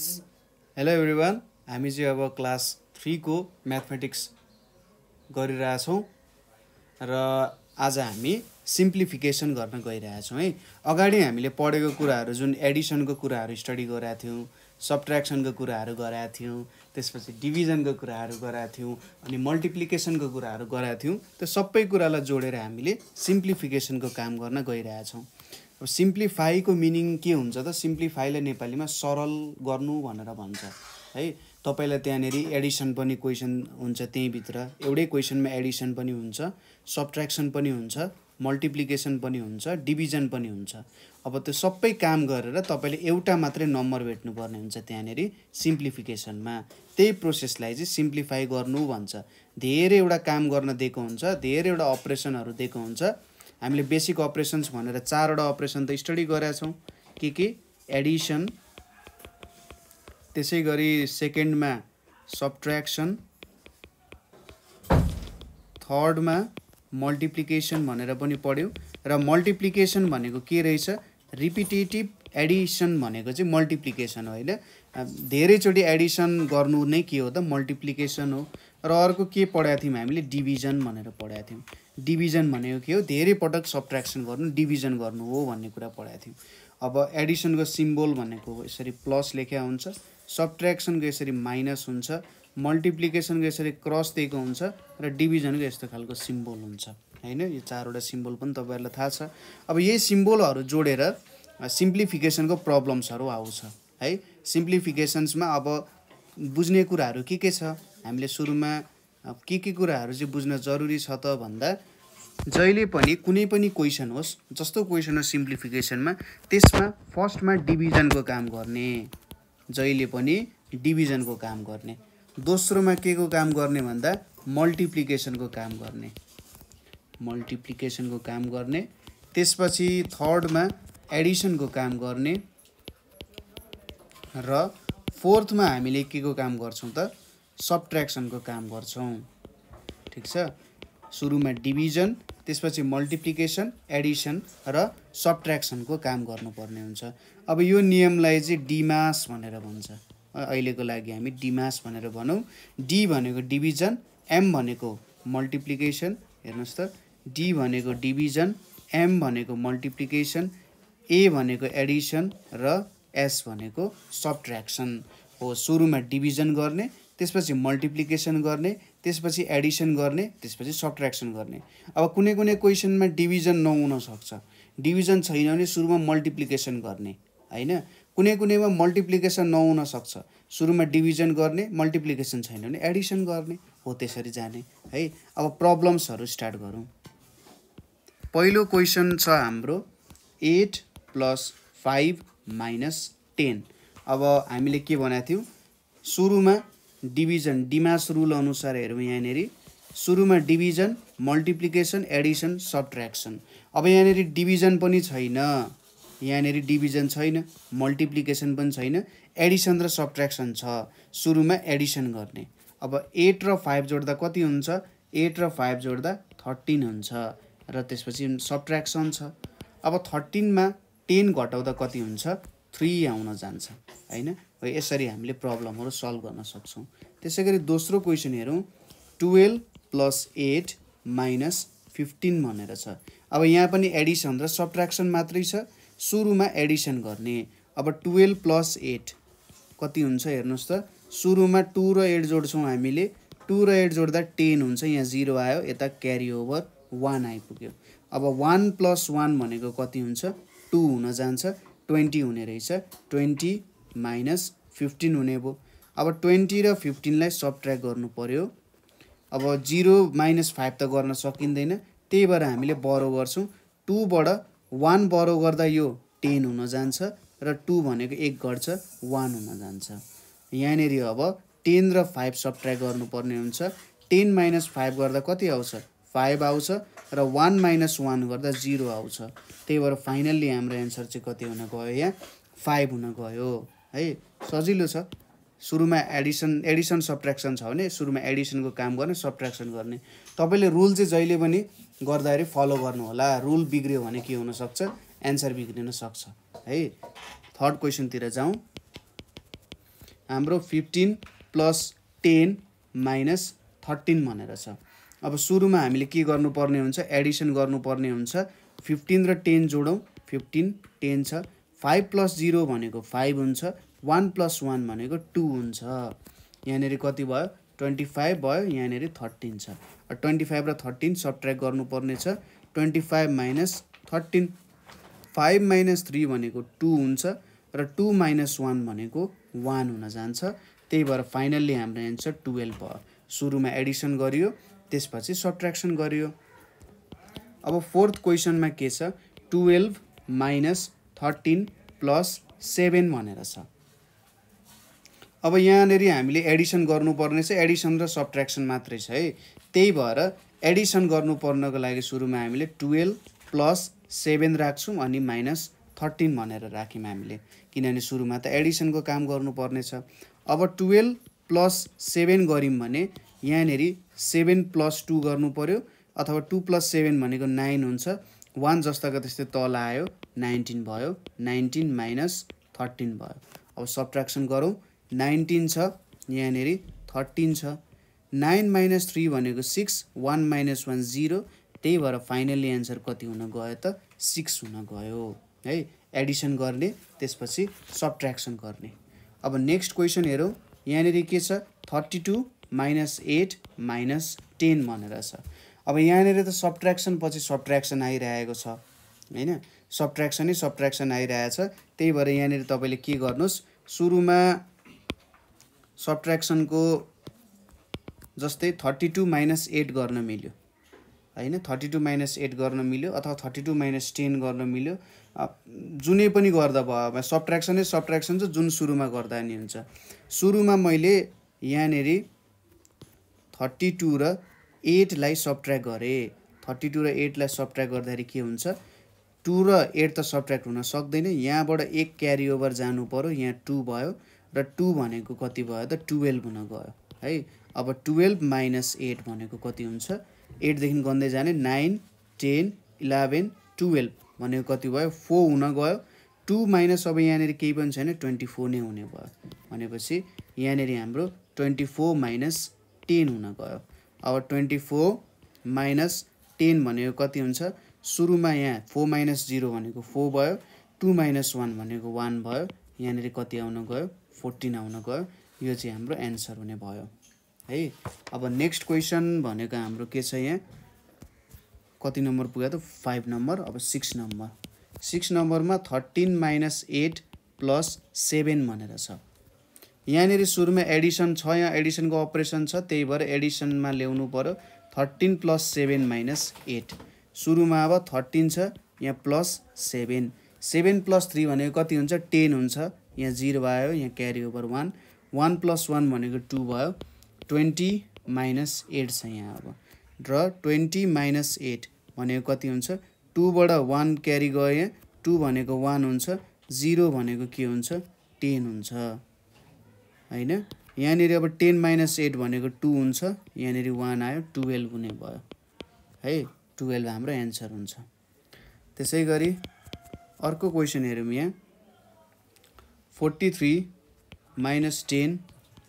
Hello everyone हामी चाहिँ अब क्लास थ्रीको म्याथमेटिक्स गरिरहेछौँ र आज हामी सिम्प्लिफिकेसन गर्न गइरहेछौँ है। अगाडि हामीले पढेको कुराहरू जुन एडिसनको कुराहरू स्टडी गरेका थियौँ सब्ट्र्याक्सनको कुराहरू गराएको थियौँ त्यसपछि डिभिजनको कुराहरू गराएको थियौँ अनि मल्टिप्लिकेसनको कुराहरू गराएको थियौँ त्यो सबै कुरालाई जोडेर हामीले सिम्प्लिफिकेसनको काम गर्न गइरहेछौँ। अब सिम्प्लिफाईको मिनिङ के हुन्छ त? सिम्प्लिफाईलाई नेपालीमा सरल गर्नु भनेर भन्छ। है तपाईँलाई त्यहाँनिर एडिसन पनि क्वेसन हुन्छ त्यहीँभित्र। एउटै क्वेसनमा एडिसन पनि हुन्छ सब्ट्र्याक्सन पनि हुन्छ मल्टिप्लिकेसन पनि हुन्छ डिभिजन पनि हुन्छ। अब त्यो सबै काम गरेर तपाईँले एउटा मात्रै नम्बर भेट्नुपर्ने हुन्छ त्यहाँनिर सिम्प्लिफिकेसनमा त्यही प्रोसेसलाई चाहिँ सिम्प्लिफाई गर्नु भन्छ। धेरैवटा काम गर्न दिएको हुन्छ धेरैवटा अपरेसनहरू दिएको हुन्छ। हामीले बेसिक अपरेसन्स भनेर चारवटा अपरेसन त स्टडी गरेका छौँ। के के? एडिसन त्यसै गरी सेकेन्डमा सब्ट्र्याक्सन थर्डमा मल्टिप्लिकेसन भनेर पनि पढ्यौँ। र मल्टिप्लिकेसन भनेको के रहेछ? रिपिटेटिभ एडिसन भनेको चाहिँ मल्टिप्लिकेसन हो होइन? धेरैचोटि एडिसन गर्नु नै के हो त? मल्टिप्लिकेसन हो। र अर्को के पढाएको थियौँ हामीले? डिभिजन भनेर पढाएको थियौँ। डिभिजन भनेको के हो? धेरै पटक सब्ट्र्याक्सन गर्नु डिभिजन गर्नु हो भन्ने कुरा पढाएको थियौँ। अब एडिसनको सिम्बोल भनेको यसरी प्लस लेख्या हुन्छ सब्ट्र्याक्सनको यसरी माइनस हुन्छ मल्टिप्लिकेसनको यसरी क्रस दिएको हुन्छ र डिभिजनको यस्तो खालको सिम्बोल हुन्छ। होइन? यो चारवटा सिम्बोल पनि तपाईँहरूलाई थाहा छ। अब यही सिम्बोलहरू जोडेर सिम्प्लिफिकेसनको प्रब्लम्सहरू आउँछ। है? सिम्प्लिफिकेसन्समा अब बुझ्ने कुराहरू के के छ? हामीले सुरुमा के के कुराहरू चाहिँ बुझ्न जरुरी छ त भन्दा जहिले पनि कुनै पनि क्वेसन होस् जस्तो क्वेसन हो सिम्प्लिफिकेसनमा त्यसमा फर्स्टमा डिभिजनको काम गर्ने। जहिले पनि डिभिजनको काम गर्ने। दोस्रोमा के को काम गर्ने भन्दा मल्टिप्लिकेसनको काम गर्ने। मल्टिप्लिकेसनको काम गर्ने त्यसपछि थर्डमा एडिसनको काम गर्ने र फोर्थमा हामीले के को काम गर्छौँ त? सब्ट्र्याक्सनको काम गर्छौँ। ठिक छ? सुरुमा डिभिजन त्यसपछि मल्टिप्लिकेसन एडिसन र सब्ट्र्याक्सनको काम गर्नुपर्ने हुन्छ। अब यो नियमलाई चाहिँ डिमास भनेर भन्छ। अहिलेको लागि हामी डिमास भनेर भनौँ। डी भनेको डिभिजन एम भनेको मल्टिप्लिकेसन हेर्नुहोस् त। डी भनेको डिभिजन एम भनेको मल्टिप्लिकेसन ए भनेको एडिसन र एस भनेको सब्ट्र्याक्सन हो। सुरुमा डिभिजन गर्ने त्यसपछि मल्टिप्लिकेसन गर्ने त्यसपछि एडिसन गर्ने त्यसपछि सब्ट्र्याक्सन गर्ने। अब कुनै कुनै क्वेसनमा डिभिजन नहुन सक्छ। डिभिजन छैन भने सुरुमा मल्टिप्लिकेसन गर्ने होइन? कुनै कुनैमा मल्टिप्लिकेसन नहुन सक्छ। सुरुमा डिभिजन गर्ने मल्टिप्लिकेसन छैन भने एडिसन गर्ने हो त्यसरी जाने है? अब प्रब्लम्सहरू स्टार्ट गरौँ। पहिलो क्वेसन छ हाम्रो eight plus five minus ten अब हामीले के भनेको थियौँ? सुरुमा डिभिजन डिमास रुल अनुसार हेरौँ यहाँनिर। सुरुमा डिभिजन मल्टिप्लिकेसन एडिसन सब्ट्र्याक्सन अब यहाँनिर डिभिजन पनि छैन। यहाँनिर डिभिजन छैन मल्टिप्लिकेसन पनि छैन एडिसन र सब्ट्र्याक्सन छ। सुरुमा एडिसन गर्ने। अब एट र फाइभ जोड्दा कति हुन्छ? एट र फाइभ जोड्दा थर्टिन हुन्छ। र त्यसपछि सब्ट्र्याक्सन छ। अब थर्टिनमा टेन घटाउँदा कति हुन्छ? थ्री आउन जान्छ। होइन? यसरी हामीले प्रब्लमहरू सल्भ गर्न सक्छौँ। त्यसै गरी दोस्रो क्वेसन हेरौँ। Twelve plus eight minus fifteen भनेर छ। अब यहाँ पनि एडिसन र सब्ट्र्याक्सन मात्रै छ। सुरुमा एडिसन गर्ने। अब टुवेल्भ प्लस एट कति हुन्छ हेर्नुहोस् त। सुरुमा टु र एट जोड्छौँ हामीले। टु र एट जोड्दा टेन हुन्छ। यहाँ जिरो आयो। यता क्यारी ओभर वान आइपुग्यो। अब वान प्लस वान भनेको कति हुन्छ? टु हुन जान्छ। ट्वेन्टी हुने रहेछ। ट्वेन्टी माइनस फिफ्टिन हुने भयो। अब ट्वेन्टी र फिफ्टिनलाई सब्ट्र्याक्ट गर्नु पऱ्यो अब जिरो माइनस फाइभ त गर्न सकिँदैन। त्यही भएर हामीले बरो गर्छौँ। टूबाट वान बरो गर्दा यो टेन हुन जान्छ र टू भनेको एक घट्छ वान हुन जान्छ। यहाँनिर अब टेन र फाइभ सब्ट्र्याक्ट गर्नुपर्ने हुन्छ। टेन माइनस फाइभ गर्दा कति आउँछ? फाइभ आउँछ र वान माइनस वान गर्दा जिरो आउँछ। त्यही भएर फाइनल्ली हाम्रो एन्सर चाहिँ कति हुन गयो यहाँ? फाइभ हुन गयो। है सजिलो छ। सुरुमा एडिसन एडिसन सब्ट्र्याक्सन छ भने सुरुमा एडिसनको काम गर्ने सब्ट्र्याक्सन गर्ने। तपाईँले रुल चाहिँ जहिले पनि गर्दाखेरि फलो गर्नु होला रुल बिग्रियो भने के हुनसक्छ? एन्सर बिग्रिन सक्छ। है थर्ड क्वेसनतिर जाउँ। हाम्रो fifteen plus ten minus thirteen भनेर छ। अब सुरुमा हामीले के गर्नुपर्ने हुन्छ? एडिसन गर्नुपर्ने हुन्छ। फिफ्टिन र टेन जोडौँ। फिफ्टिन टेन छ। फाइभ प्लस जिरो भनेको फाइभ हुन्छ वान प्लस वान भनेको टू हुन्छ। यहाँनिर कति भयो? ट्वेन्टी फाइभ भयो यहाँनिर थर्टिन छ। ट्वेन्टी फाइभ र थर्टिन सब्ट्र्याक गर्नुपर्ने छ twenty five minus thirteen five minus three भनेको टू हुन्छ र टू माइनस वान भनेको वान हुन जान्छ। त्यही भएर फाइनल्ली हाम्रो एन्सर टुवेल्भ भयो। सुरुमा एडिसन गरियो त्यसपछि सब्ट्र्याक्सन गरियो। अब फोर्थ क्वेसनमा के छ? Twelve minus thirteen plus seven भनेर छ। अब यहाँनिर हामीले एडिसन गर्नुपर्ने छ। एडिसन र सब्ट्र्याक्सन मात्रै छ है। त्यही भएर एडिसन गर्नुपर्नको लागि सुरुमा हामीले टुवेल्भ प्लस सेभेन राख्छौँ अनि माइनस थर्टिन भनेर राख्यौँ हामीले। किनभने सुरुमा त एडिसनको काम गर्नुपर्ने छ। अब टुवेल्भ प्लस सेभेन गऱ्यौँ भने यहाँनिर सेभेन प्लस टू गर्नु पऱ्यो अथवा टू प्लस सेभेन भनेको नाइन हुन्छ। वान जस्ताको त्यस्तै तल आयो नाइन्टिन भयो नाइन्टिन माइनस थर्टिन भयो। अब सब्ट्र्याक्सन गरौँ नाइन्टिन छ यहाँनिर थर्टिन छ। नाइन माइनस थ्री भनेको six one minus one zero त्यही भएर फाइनल्ली एन्सर कति हुन गयो त सिक्स हुन गयो है? एडिसन गर्ने त्यसपछि सब्ट्र्याक्सन गर्ने। अब नेक्स्ट क्वेसन हेरौँ यहाँनिर के छ? Thirty two minus eight minus ten भनेर छ। अब यहाँनिर त सब्ट्र्याक्सन पछि सब्ट्र्याक्सन आइरहेको छ होइन? सब्ट्र्याक्सनै सब्ट्र्याक्सन आइरहेछ। त्यही भएर यहाँनिर तपाईँले के गर्नुहोस् सुरुमा सब्ट्र्याक्सनको जस्तै थर्टी टू माइनस एट गर्न मिल्यो होइन? थर्टी टू माइनस एट गर्न मिल्यो अथवा थर्टी टू माइनस टेन गर्न मिल्यो। जुनै पनि गर्दा भयो सब्ट्र्याक्सनै सब्ट्र्याक्सन चाहिँ जुन सुरुमा गर्दा नि हुन्छ। सुरुमा मैले यहाँनिर थर्टी टू र एटलाई सब्ट्र्याक्ट गरेँ। थर्टी टू र एटलाई सब्ट्र्याक्ट गर्दाखेरि के हुन्छ? टू र एट त सब्ट्र्याक्ट हुन सक्दैन। यहाँबाट एक क्यारी ओभर जानु पऱ्यो यहाँ टू भयो र टू भनेको कति भयो त? टुवेल्भ हुन गयो। है? अब टुवेल्भ माइनस एट भनेको कति हुन्छ? एटदेखि गन्दै जाने नाइन टेन इलेभेन टुवेल्भ भनेको कति भयो? फोर हुन गयो। टु माइनस अब यहाँनिर केही पनि छैन। ट्वेन्टी फोर नै हुने भयो। भनेपछि यहाँनिर हाम्रो ट्वेन्टी फोर माइनस टेन हुन गयो। अब ट्वेन्टी फोर माइनस टेन भनेको कति हुन्छ? सुरुमा यहाँ फोर माइनस जिरो भनेको फोर भयो टु माइनस वान भनेको वान भयो यहाँनिर कति आउन गयो? फोर्टिन आउन गयो। यो चाहिँ हाम्रो एन्सर हुने भयो। है? अब नेक्स्ट क्वेसन भनेको हाम्रो के छ यहाँ? कति नम्बर पुग्यो त? फाइभ नम्बर अब सिक्स नम्बर। सिक्स नम्बरमा thirteen minus eight plus seven भनेर छ। यहाँनिर सुरुमा एडिसन छ यहाँ एडिसनको अपरेसन छ त्यही भएर एडिसनमा ल्याउनु पऱ्यो thirteen plus seven minus eight. सुरुमा अब थर्टिन छ यहाँ plus seven. Seven plus three भनेको कति हुन्छ? टेन हुन्छ। यहाँ जिरो आयो यहाँ carry over one. One plus one भनेको टू भयो। ट्वेन्टी माइनस एट छ यहाँ अब। र ट्वेन्टी माइनस एट भनेको कति हुन्छ? टूबाट वान क्यारी गयो यहाँ। टू भनेको वान हुन्छ। जिरो भनेको के हुन्छ? टेन हुन्छ। होइन? यहाँनिर अब टेन माइनस एट भनेको टू हुन्छ। यहाँनिर वान आयो टुवेल्भ हुने भयो। है? टुवेल्भ हाम्रो एन्सर हुन्छ। त्यसै गरी अर्को क्वेसन हेरौँ यहाँ। Forty three minus ten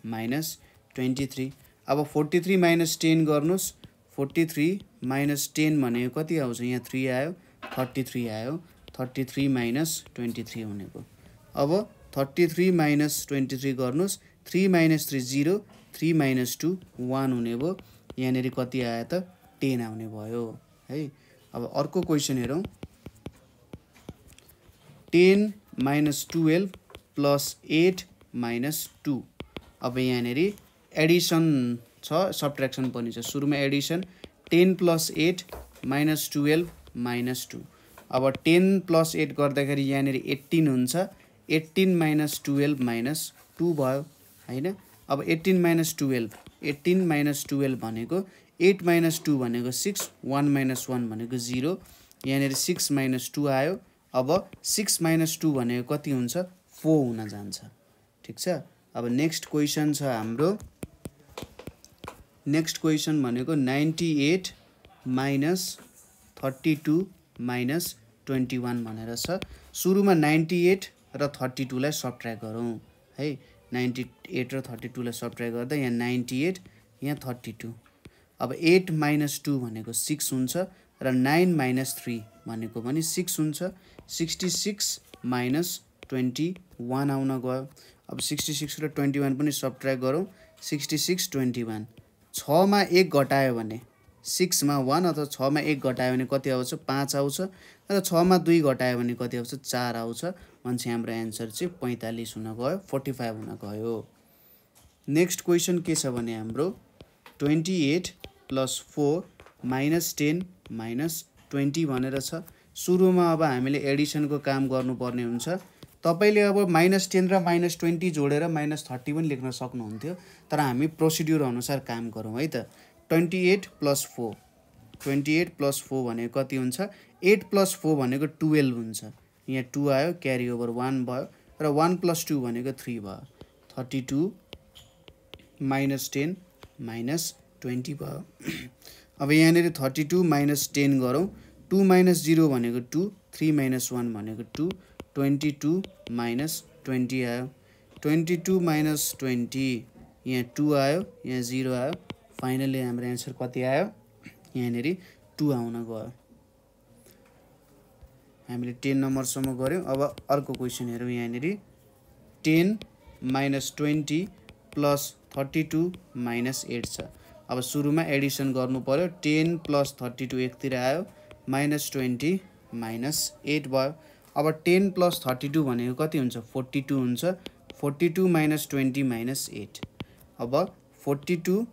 minus twenty three. अब फोर्टी थ्री माइनस टेन गर्नुहोस्। फोर्टी थ्री माइनस टेन भनेको कति आउँछ? यहाँ थ्री आयो थर्टी थ्री आयो। Thirty three minus twenty three हुनेको। अब thirty three minus twenty three गर्नुहोस्। Three minus three zero three minus two one हुने भयो। यहाँनिर कति आयो त? टेन आउने भयो है? अब अर्को क्वेसन हेरौँ। Ten minus twelve plus eight minus two. अब यहाँनिर एडिसन छ सब्ट्र्याक्सन पनि छ। सुरुमा addition ten plus eight minus twelve minus two. अब टेन प्लस एट गर्दाखेरि यहाँनिर एट्टिन हुन्छ। Eighteen minus twelve minus two भयो। होइन? अब eighteen minus twelve eighteen minus twelve भनेको एट माइनस टू भनेको सिक्स वान माइनस वान भनेको जिरो यहाँनिर सिक्स माइनस टू आयो अब सिक्स माइनस टू भनेको कति हुन्छ? फोर हुन जान्छ। ठिक छ? अब नेक्स्ट क्वेसन छ हाम्रो। नेक्स्ट क्वेसन भनेको ninety eight minus thirty two minus twenty one भनेर छ। सुरुमा नाइन्टी एट र थर्टी टूलाई सब्ट्र्याक्ट गरौँ है? नाइन्टी एट र थर्टी टूलाई सब्ट्र्याक्ट गर्दा यहाँ नाइन्टी एट यहाँ थर्टी टू। अब एट माइनस टू भनेको सिक्स हुन्छ र नाइन माइनस थ्री भनेको पनि सिक्स हुन्छ। Sixty six minus twenty one आउन गयो। अब सिक्सटी सिक्स र ट्वेन्टी वान पनि सब्ट्र्याक्ट गरौँ। Sixty six twenty one. छमा एक घटायो भने सिक्समा वान अथवा छमा एक घटायो भने कति आउँछ? पाँच आउँछ। र छमा दुई घटायो भने कति आउँछ? चार आउँछ। भनेपछि हाम्रो एन्सर चाहिँ पैँतालिस हुन गयो फोर्टी फाइभ हुन गयो। नेक्स्ट क्वेसन के छ भने हाम्रो twenty eight plus four minus ten minus twenty भनेर छ। सुरुमा अब हामीले एडिसनको काम गर्नुपर्ने हुन्छ। तपाईँले अब माइनस टेन र माइनस ट्वेन्टी जोडेर माइनस थर्टी पनि लेख्न सक्नुहुन्थ्यो तर हामी प्रोसिड्युर अनुसार काम गरौँ है त। Twenty eight plus four twenty eight plus four भनेको कति हुन्छ? एट प्लस फोर भनेको टुवेल्भ हुन्छ। यहाँ टू आयो क्यारी ओभर वान भयो र वान प्लस टू भनेको थ्री भयो। Thirty two minus ten minus twenty भयो। अब यहाँनिर थर्टी टू माइनस टेन गरौँ। टू माइनस जिरो भनेको टू थ्री माइनस वान भनेको two twenty two minus twenty आयो। ट्वेन्टी टू माइनस ट्वेन्टी यहाँ टू आयो यहाँ जिरो आयो। फाइनली हाम्रो एन्सर कति आयो? यहाँनिर टू आउन गयो। हामीले टेन नम्बरसम्म गऱ्यौँ। अब अर्को क्वेसन हेरौँ यहाँनिर। Ten minus twenty plus thirty two minus eight छ। अब सुरुमा एडिसन गर्नु पऱ्यो टेन प्लस थर्टी टू एकतिर आयो। माइनस ट्वेन्टी माइनस एट भयो। अब टेन प्लस थर्टी टू भनेको कति हुन्छ? फोर्टी टू हुन्छ। Forty two minus twenty minus eight अब फोर्टी टू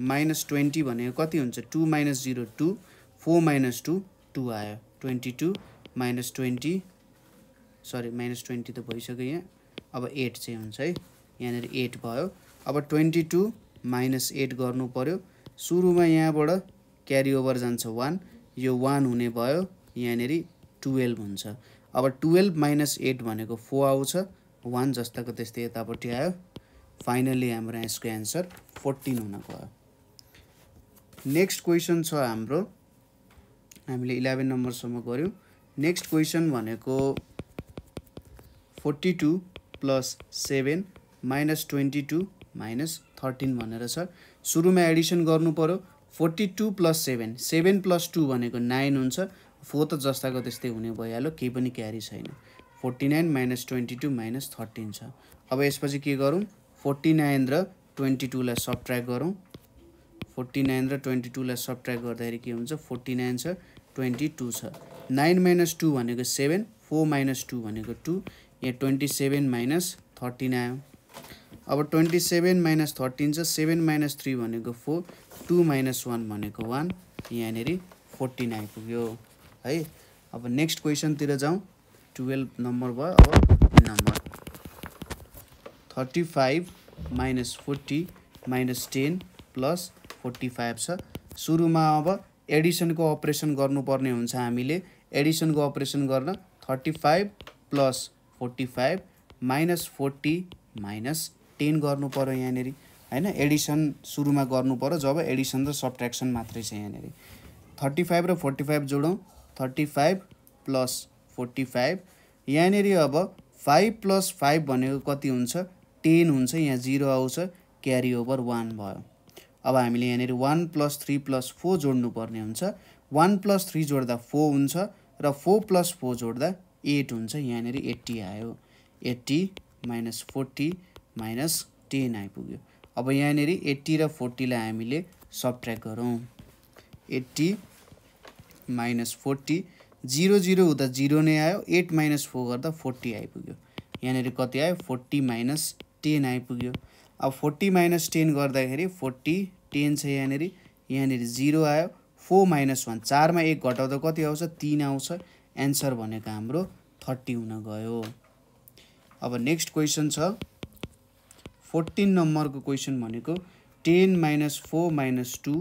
माइनस ट्वेन्टी भनेको कति हुन्छ? Two minus zero two four minus two two आयो। Twenty two minus twenty sorry minus twenty त भइसक्यो यहाँ। अब एट चाहिँ हुन्छ है। यहाँनिर एट भयो। अब ट्वेन्टी टू माइनस एट गर्नु पऱ्यो सुरुमा यहाँबाट क्यारी ओभर जान्छ वान यो वान हुने भयो। यहाँनिर टुवेल्भ हुन्छ। अब टुवेल्भ माइनस एट भनेको फोर आउँछ। वान जस्ताको त्यस्तै यतापट्टि आयो। फाइनल्ली हाम्रो यसको एन्सर फोर्टिन हुन गयो नेक्स्ट क्वेसन छ हाम्रो। हामीले इलेभेन नम्बरसम्म गऱ्यौँ। नेक्स्ट क्वेसन भनेको forty two plus seven minus twenty two minus thirteen भनेर छ। सुरुमा एडिसन गर्नु पऱ्यो forty two plus seven seven plus two भनेको नाइन हुन्छ। फोर त जस्ताको त्यस्तै हुने भइहाल्यो केही पनि क्यारी छैन। Forty nine minus twenty two minus thirteen छ। अब यसपछि के गरौँ? फोर्टी नाइन र ट्वेन्टी टूलाई सब्ट्र्याक्ट गरौँ। फोर्टी नाइन र ट्वेन्टी टूलाई सब्ट्र्याक्ट गर्दाखेरि के हुन्छ? फोर्टी नाइन छ ट्वेन्टी टू छ। नाइन माइनस टू भनेको सेभेन फोर माइनस टू भनेको टू यहाँ ट्वेन्टी सेभेन माइनस थर्टिन आयो अब ट्वेन्टी सेभेन माइनस थर्टिन छ सेभेन माइनस थ्री भनेको फोर टू माइनस वान भनेको वान यहाँनिर फोर्टिन आइपुग्यो है? अब नेक्स्ट क्वेसनतिर जाउँ। टुवेल्भ नम्बर भयो अब number thirty five minus forty minus ten plus forty five छ। सुरुमा अब एडिसनको अपरेसन गर्नुपर्ने हुन्छ हामीले। एडिसनको अपरेसन गर्न thirty five plus forty five minus forty minus ten गर्नु पऱ्यो यहाँनिर। होइन? एडिसन सुरुमा गर्नु पऱ्यो जब एडिसन र सब्ट्रेक्सन मात्रै छ यहाँनिर। थर्टी फाइभ र forty five जोडौँ। Thirty five plus forty five. यहाँनिर अब फाइभ प्लस फाइभ भनेको कति हुन्छ? टेन हुन्छ। यहाँ जिरो आउँछ। क्यारी ओभर वान भयो। अब हामीले यहाँनिर one plus three plus four जोड्नु पर्ने हुन्छ। वान प्लस थ्री जोड्दा फोर हुन्छ। र फोर प्लस फोर जोड्दा एट हुन्छ। यहाँनिर एट्टी आयो। Eighty minus forty minus ten आइपुग्यो। अब यहाँनिर एट्टी र फोर्टीलाई हामीले सब्ट्र्याक्ट गरौँ। Eighty minus forty zero zero हुँदा जिरो नै आयो। एट माइनस फोर गर्दा फोर्टी आइपुग्यो। यहाँनिर कति आयो? फोर्टी माइनस टेन आइपुग्यो। अब फोर्टी माइनस टेन गर्दाखेरि फोर्टी टेन छ यहाँनिर। यहाँनिर जिरो आयो। फोर माइनस वान चारमा एक घटाउँदा कति आउँछ? तिन आउँछ। एन्सर भनेको हाम्रो थर्टी हुन गयो। अब नेक्स्ट क्वेसन छ। फोर्टिन नम्बरको क्वेसन भनेको ten minus four minus two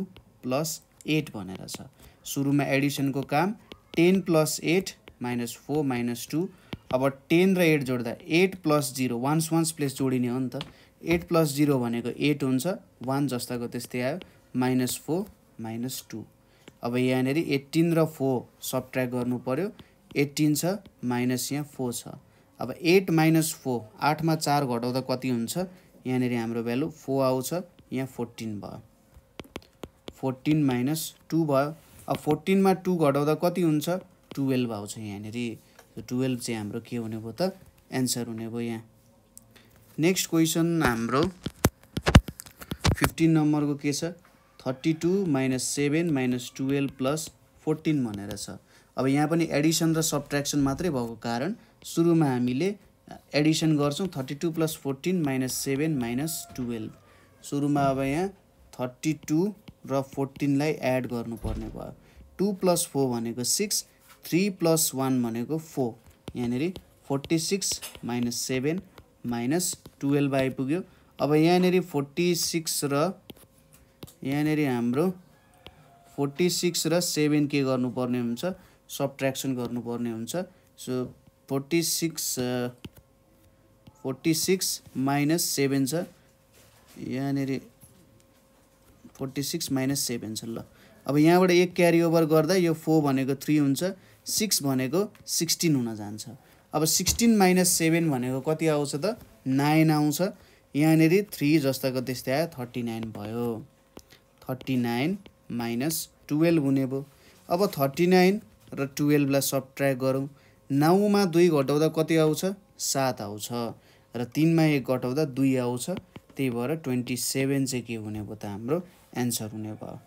plus eight भनेर छ। सुरुमा एडिसनको काम ten plus eight minus four minus two. अब टेन र eight जोड्दा eight plus zero ones ones place जोडिने हो नि त। एट प्लस जिरो भनेको एट हुन्छ। वान जस्ताको त्यस्तै आयो। Minus four minus two. अब यहाँनिर एट्टिन र फोर सब्ट्र्याक्ट गर्नु पऱ्यो एट्टिन छ माइनस यहाँ फोर छ। अब एट माइनस फोर आठमा चार घटाउँदा कति हुन्छ? यहाँनिर हाम्रो भ्यालु फोर आउँछ यहाँ फोर्टिन भयो। फोर्टिन माइनस टू भयो। अब फोर्टिनमा टू घटाउँदा कति हुन्छ? टुवेल्भ आउँछ यहाँनिर। टुवेल्भ चाहिँ हाम्रो के हुने भयो त? एन्सर हुने भयो यहाँ। नेक्स्ट क्वेसन हाम्रो फिफ्टिन नम्बरको के छ? Thirty two minus seven minus twelve plus fourteen भनेर छ। अब यहाँ पनि एडिसन र सब्ट्र्याक्सन मात्रै भएको कारण सुरुमा हामीले एडिसन गर्छौँ thirty two plus fourteen minus seven minus twelve. सुरुमा अब यहाँ थर्टी टू र फोर्टिनलाई एड गर्नुपर्ने भयो। टू प्लस फोर भनेको सिक्स थ्री प्लस वान भनेको फोर। यहाँनिर forty six minus seven minus twelve आइपुग्यो। अब यहाँनिर फोर्टी सिक्स र यहाँनिर हाम्रो फोर्टी सिक्स र सेभेन के गर्नुपर्ने हुन्छ सब्ट्र्याक्सन गर्नुपर्ने हुन्छ। So forty six forty six minus seven छ। यहाँनिर फोर्टी सिक्स माइनस सेभेन छ ल। अब यहाँबाट एक क्यारी ओभर गर्दा यो फोर भनेको थ्री हुन्छ सिक्स भनेको सिक्सटिन हुन जान्छ। अब सिक्सटिन माइनस सेभेन भनेको कति आउँछ त? नाइन आउँछ। यहाँनिर थ्री जस्ताको त्यस्तै आयो थर्टी नाइन भयो। थर्टी नाइन माइनस टुवेल्भ हुने भयो। अब थर्टी नाइन र टुवेल्भलाई सब्ट्र्याक्ट गरौँ। नौमा दुई घटाउँदा कति आउँछ? सात आउँछ। र तिनमा एक घटाउँदा दुई आउँछ। त्यही भएर ट्वेन्टी सेभेन चाहिँ के हुने भयो त हाम्रो? एन्सर हुने भयो।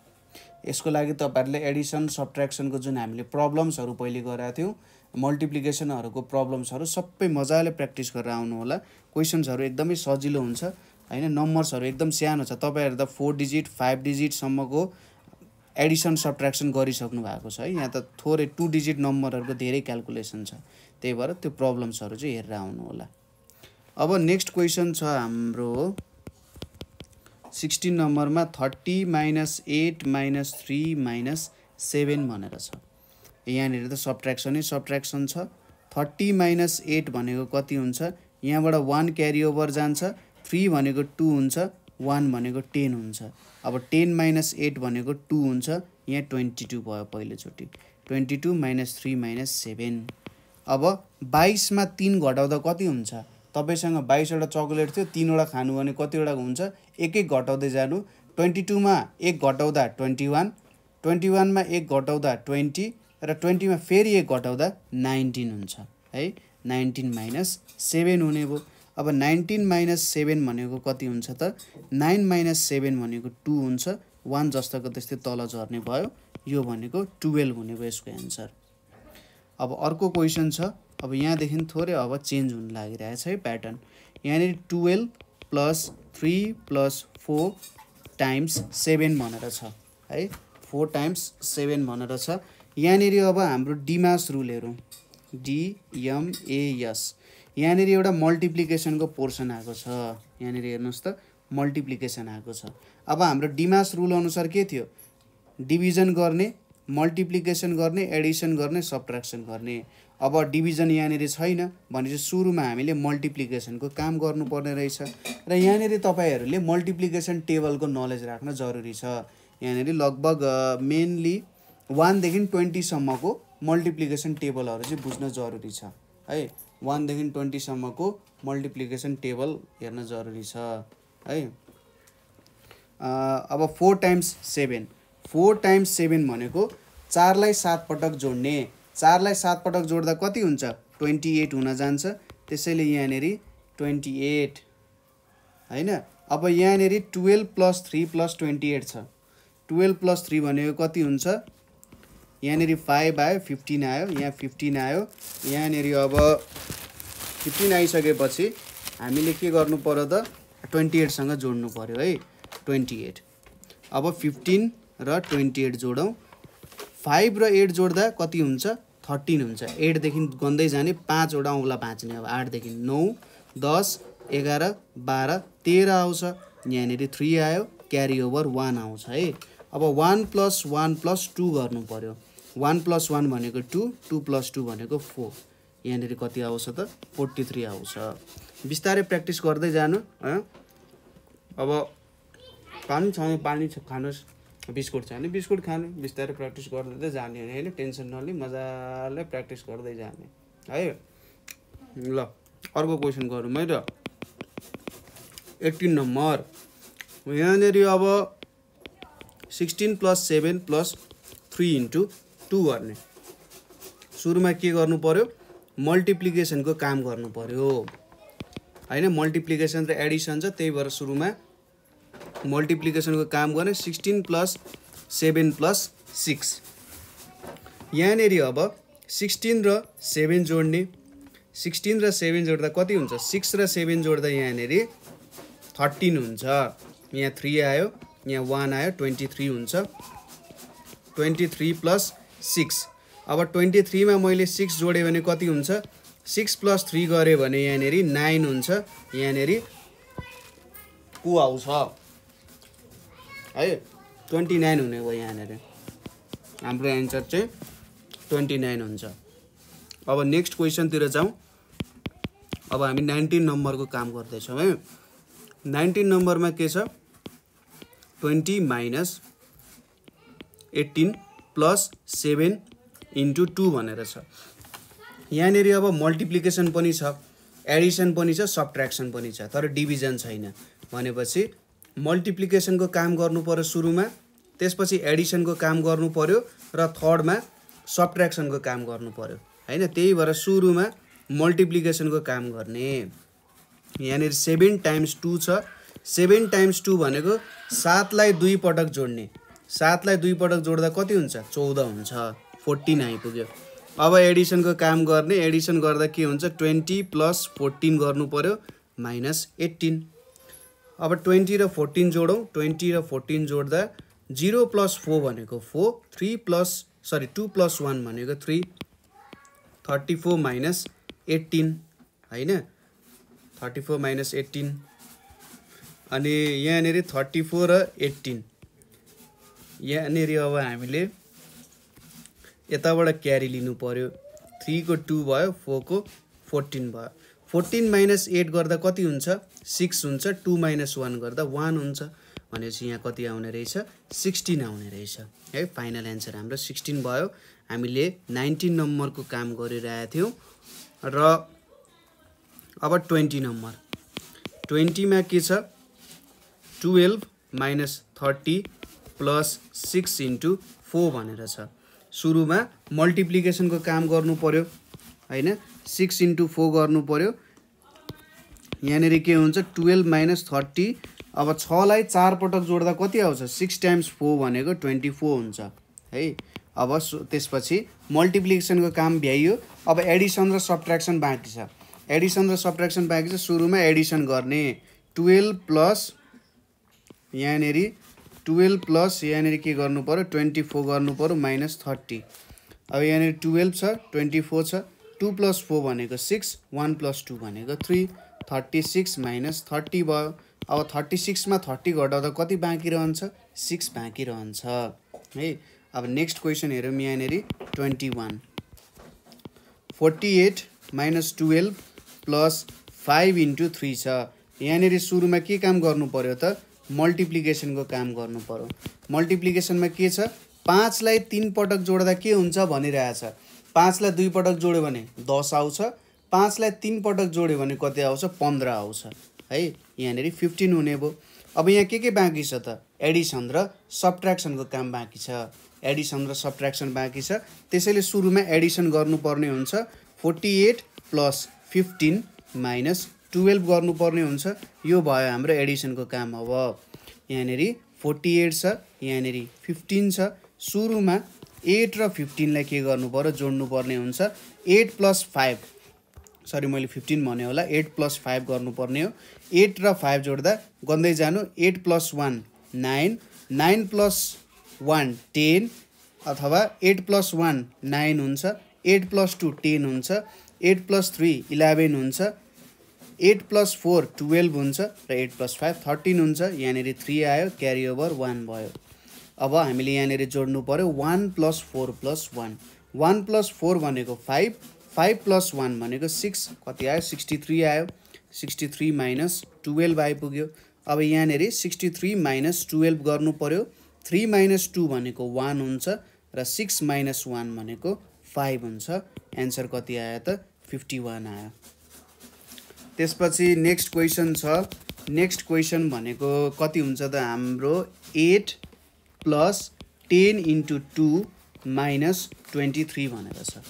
यसको लागि तपाईँहरूले एडिसन सब्ट्र्याक्सनको जुन हामीले प्रब्लम्सहरू पहिले गराएको थियौँ मल्टिप्लिकेसनहरूको प्रब्लम्सहरू सबै मजाले प्र्याक्टिस गरेर आउनु होला क्वेसन्सहरू एकदमै सजिलो हुन्छ। होइन नम्बर्सहरू एकदम सानो छ। तपाईँहरू त फोर डिजिट फाइभ डिजिटसम्मको एडिसन सब्ट्र्याक्सन गरिसक्नु भएको छ है। यहाँ त थोरै टु डिजिट नम्बरहरूको धेरै क्यालकुलेसन छ। त्यही भएर त्यो प्रब्लम्सहरू चाहिँ हेरेर आउनु होला अब नेक्स्ट क्वेसन छ हाम्रो। सिक्सटिन नम्बरमा thirty minus eight minus three minus seven भनेर छ। यहाँनिर त सब्ट्र्याक्सनै सब्ट्र्याक्सन छ। थर्टी माइनस एट भनेको कति हुन्छ? यहाँबाट वान क्यारी ओभर जान्छ। थ्री भनेको टू हुन्छ वान भनेको टेन हुन्छ. अब टेन माइनस एट भनेको टू हुन्छ यहाँ ट्वेन्टी टू भयो पहिलोचोटि. Twenty two minus three minus seven अब बाइसमा तिन घटाउँदा कति हुन्छ? तपाईँसँग बाइसवटा चक्लेट थियो तिनवटा खानु भने कतिवटा हुन्छ? एक एक घटाउँदै जानु। ट्वेन्टी टूमा एक घटाउँदा ट्वेन्टी वान ट्वेन्टी वानमा एक घटाउँदा ट्वेन्टी र ट्वेन्टीमा फेरि एक घटाउँदा नाइन्टिन हुन्छ। है नाइन्टिन माइनस सेभेन हुने भयो। अब नाइन्टिन माइनस सेभेन भनेको कति हुन्छ त? नाइन माइनस सेभेन भनेको टू हुन्छ। वान जस्ताको त्यस्तै तल झर्ने भयो। यो भनेको टुवेल्भ हुने भयो यसको एन्सर। अब अर्को क्वेसन छ। अब यहाँदेखि थोरै अब चेन्ज हुन लागिरहेछ है प्याटर्न। यहाँनिर twelve plus three plus four times seven भनेर छ। है फोर टाइम्स सेभेन भनेर छ। यहाँनिर अब हाम्रो डिमास रुल हेरौँ। डिएमएएस। यहाँनिर एउटा मल्टिप्लिकेसनको पोर्सन आएको छ। यहाँनिर हेर्नुहोस् त मल्टिप्लिकेसन आएको छ। अब हाम्रो डिमास रुल अनुसार के थियो? डिभिजन गर्ने मल्टिप्लिकेसन गर्ने एडिसन गर्ने सब्ट्र्याक्सन गर्ने। अब डिभिजन यहाँनिर छैन भनेपछि सुरुमा हामीले मल्टिप्लिकेसनको काम गर्नुपर्ने रहेछ। र यहाँनिर तपाईँहरूले मल्टिप्लिकेसन टेबलको नलेज राख्न जरुरी छ। यहाँनिर लगभग मेनली वानदेखि ट्वेन्टीसम्मको मल्टिप्लिकेसन टेबलहरू चाहिँ बुझ्न जरुरी छ। है? वानदेखि ट्वेन्टीसम्मको मल्टिप्लिकेसन टेबल हेर्न जरुरी छ है। अब four times seven. Four times seven भनेको चारलाई सात पटक जोड्ने। चारलाई सात पटक जोड्दा कति हुन्छ? ट्वेन्टी एट हुन जान्छ। त्यसैले यहाँनिर ट्वेन्टी एट होइन? अब यहाँनिर twelve plus three plus twenty eight छ। टुवेल्भ प्लस थ्री भनेको कति हुन्छ? यहाँनिर फाइभ आयो फिफ्टिन आयो यहाँ फिफ्टिन आयो यहाँनिर अब फिफ्टिन आइसकेपछि हामीले के गर्नु पऱ्यो त ट्वेन्टी एटसँग जोड्नु पऱ्यो है ट्वेन्टी एट अब फिफ्टिन र ट्वेन्टी एट जोडौँ. फाइभ र एट जोड्दा कति हुन्छ? थर्टिन हुन्छ. एटदेखि गन्दै जाने पाँचवटा औँला भाँच्ने अब आठदेखि नौ दस एघार बाह्र तेह्र आउँछ। यहाँनिर थ्री आयो क्यारी ओभर वान आउँछ है। अब one plus one plus two गर्नु पऱ्यो वान प्लस वान भनेको टू टू प्लस टू भनेको फोर यहाँनिर कति आउँछ त? फोर्टी थ्री आउँछ। बिस्तारै प्र्याक्टिस गर्दै जानु अब पानी छ पानी खानुहोस्। बिस्कुट छ भने बिस्कुट खानु। बिस्तारै प्र्याक्टिस गर्दै जाने होइन टेन्सन नलिई मजाले प्र्याक्टिस गर्दै जाने। है? ल अर्को क्वेसन गरौँ है त एट्टिन नम्बर। यहाँनिर अब sixteen plus seven plus three into two गर्ने। सुरुमा के गर्नु पऱ्यो मल्टिप्लिकेसनको काम गर्नु पऱ्यो होइन मल्टिप्लिकेसन र एडिसन छ त्यही भएर सुरुमा मल्टिप्लिकेसनको काम गर्ने sixteen plus seven plus six. यहाँनिर अब सिक्सटिन र सेभेन जोड्ने। सिक्सटिन र सेभेन जोड्दा कति हुन्छ? सिक्स र सेभेन जोड्दा यहाँनिर थर्टिन हुन्छ। यहाँ थ्री आयो यहाँ वान आयो ट्वेन्टी थ्री हुन्छ। Twenty three plus six. अब ट्वेन्टी थ्रीमा मैले सिक्स जोडेँ भने कति हुन्छ? सिक्स प्लस थ्री गऱ्यो भने यहाँनिर नाइन हुन्छ। यहाँनिर को आउँछ। है? ट्वेन्टी नाइन हुने भयो यहाँनिर। हाम्रो एन्सर चाहिँ ट्वेन्टी नाइन हुन्छ। अब नेक्स्ट क्वेसनतिर जाउँ। अब हामी नाइन्टिन नम्बरको काम गर्दैछौँ है? नाइन्टिन नम्बरमा के छ? Twenty minus eighteen. Plus seven into two भनेर छ। यहाँनिर अब मल्टिप्लिकेसन पनि छ एडिसन पनि छ सब्ट्र्याक्सन पनि छ तर डिभिजन छैन। भनेपछि मल्टिप्लिकेसनको काम गर्नु पऱ्यो सुरुमा त्यसपछि एडिसनको काम गर्नु पऱ्यो र थर्डमा सब्ट्र्याक्सनको काम गर्नु पऱ्यो होइन त्यही भएर सुरुमा मल्टिप्लिकेसनको काम गर्ने। यहाँनिर सेभेन टाइम्स टू छ। सेभेन टाइम्स टू भनेको सातलाई दुई पटक जोड्ने। सातलाई दुई पटक जोड्दा कति हुन्छ? चौध हुन्छ। फोर्टिन आइपुग्यो। अब एडिसनको काम गर्ने एडिसन गर्दा के हुन्छ? ट्वेन्टी प्लस फोर्टिन गर्नु पऱ्यो माइनस एट्टिन। अब ट्वेन्टी र फोर्टिन जोडौँ। ट्वेन्टी र फोर्टिन जोड्दा जिरो प्लस फोर भनेको four three plus sorry two plus one भनेको three. Thirty four minus eighteen होइन? Thirty four minus eighteen. अनि यहाँनिर थर्टी फोर र एट्टिन। यहाँनिर अब हामीले यताबाट क्यारी लिनु पऱ्यो थ्रीको टू भयो फोरको फोर्टिन भयो। फोर्टिन माइनस एट गर्दा कति हुन्छ? सिक्स हुन्छ। टू माइनस वान गर्दा वान हुन्छ। भनेपछि यहाँ कति आउने रहेछ? सिक्सटिन आउने रहेछ। है फाइनल एन्सर हाम्रो सिक्सटिन भयो। हामीले नाइन्टिन नम्बरको काम गरिरहेको थियौँ। र अब ट्वेन्टी नम्बर। ट्वेन्टीमा के छ? Twelve minus thirty plus six into four भनेर छ। सुरुमा मल्टिप्लिकेसनको काम गर्नु पऱ्यो होइन? सिक्स इन्टु फोर गर्नु पऱ्यो यहाँनिर के हुन्छ? Twelve minus thirty. अब छलाई चार पटक जोड्दा कति आउँछ? सिक्स टाइम्स फोर भनेको ट्वेन्टी फोर हुन्छ है? अब त्यसपछि मल्टिप्लिकेसनको काम भ्याइयो। अब एडिसन र सब्ट्र्याक्सन बाँकी छ। एडिसन र सब्ट्र्याक्सन बाँकी छ। सुरुमा एडिसन गर्ने। टुवेल्भ प्लस यहाँनिर टुवेल्भ प्लस यहाँनिर के गर्नु पऱ्यो ट्वेन्टी फोर गर्नु पऱ्यो माइनस थर्टी अब यहाँनिर टुवेल्भ छ ट्वेन्टी फोर छ टू प्लस फोर भनेको सिक्स वान प्लस टू भनेको three thirty six minus thirty भयो। अब थर्टी सिक्समा थर्टी घटाउँदा कति बाँकी रहन्छ? सिक्स बाँकी रहन्छ। है? अब नेक्स्ट क्वेसन हेरौँ यहाँनिर twenty one forty eight minus twelve plus five into three छ। यहाँनिर सुरुमा के काम गर्नु पऱ्यो त? मल्टिप्लिकेसनको काम गर्नु पऱ्यो मल्टिप्लिकेसनमा के छ? पाँचलाई तिन पटक जोड्दा के हुन्छ भनिरहेछ। पाँचलाई दुई पटक जोड्यो भने दस आउँछ। पाँचलाई तिन पटक जोड्यो भने कति आउँछ? पन्ध्र आउँछ। है यहाँनिर फिफ्टिन हुने भयो। अब यहाँ के के बाँकी छ त? एडिसन र सब्ट्र्याक्सनको काम बाँकी छ। एडिसन र सब्ट्र्याक्सन बाँकी छ। त्यसैले सुरुमा एडिसन गर्नुपर्ने हुन्छ। Forty eight plus fifteen minus twelve गर्नुपर्ने हुन्छ। यो भयो हाम्रो एडिसनको काम अब। यहाँनिर फोर्टी एट छ यहाँनिर फिफ्टिन छ। सुरुमा एट र फिफ्टिनलाई के गर्नु पऱ्यो जोड्नु पर्ने हुन्छ। Eight plus five. सरी मैले फिफ्टिन भने होला। एट प्लस फाइभ गर्नुपर्ने हो। एट र फाइभ जोड्दा गर्दै जानु। Eight plus one nine. Nine plus one ten. अथवा एट प्लस वान नाइन हुन्छ। एट प्लस टू टेन हुन्छ। एट प्लस थ्री इलेभेन हुन्छ। एट प्लस फोर टुवेल्भ हुन्छ र एट प्लस फाइभ थर्टिन हुन्छ। यहाँनिर थ्री आयो क्यारी ओभर वान भयो। अब हामीले यहाँनिर जोड्नु पऱ्यो one plus four plus one one plus four भनेको फाइभ फाइभ प्लस वान भनेको सिक्स कति आयो? सिक्सटी थ्री आयो। सिक्सटी थ्री माइनस टुवेल्भ आइपुग्यो। अब यहाँनिर सिक्सटी थ्री माइनस टुवेल्भ गर्नु पऱ्यो थ्री माइनस टू भनेको वान हुन्छ र सिक्स माइनस वान भनेको फाइभ हुन्छ। एन्सर कति आयो त? फिफ्टी वान आयो। त्यसपछि नेक्स्ट क्वेसन छ। नेक्स्ट क्वेसन भनेको कति हुन्छ त हाम्रो? Eight plus ten into two minus twenty three भनेर छ।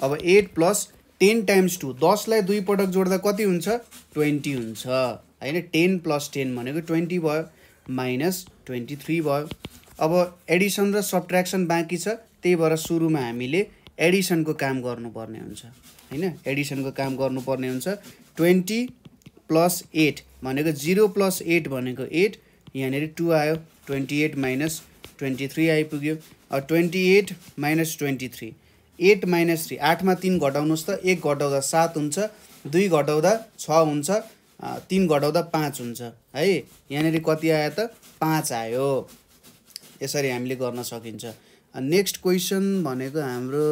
अब eight plus ten times two दसलाई दुई पटक जोड्दा कति हुन्छ? ट्वेन्टी हुन्छ। होइन? टेन प्लस टेन भनेको ट्वेन्टी भयो माइनस ट्वेन्टी थ्री भयो। अब एडिसन र सब्ट्र्याक्सन बाँकी छ त्यही भएर सुरुमा हामीले एडिसनको काम गर्नुपर्ने हुन्छ। होइन? एडिसनको काम गर्नुपर्ने हुन्छ। ट्वेन्टी प्लस एट भनेको जिरो प्लस एट भनेको एट यहाँनिर टू आयो twenty eight minus twenty three आइपुग्यो। Twenty eight minus twenty three eight minus three आठमा तिन घटाउनुहोस् त एक घटाउँदा सात हुन्छ दुई घटाउँदा छ हुन्छ तिन घटाउँदा पाँच हुन्छ है? यहाँनिर कति आयो त पाँच आयो। यसरी हामीले गर्न सकिन्छ। नेक्स्ट क्वेसन भनेको हाम्रो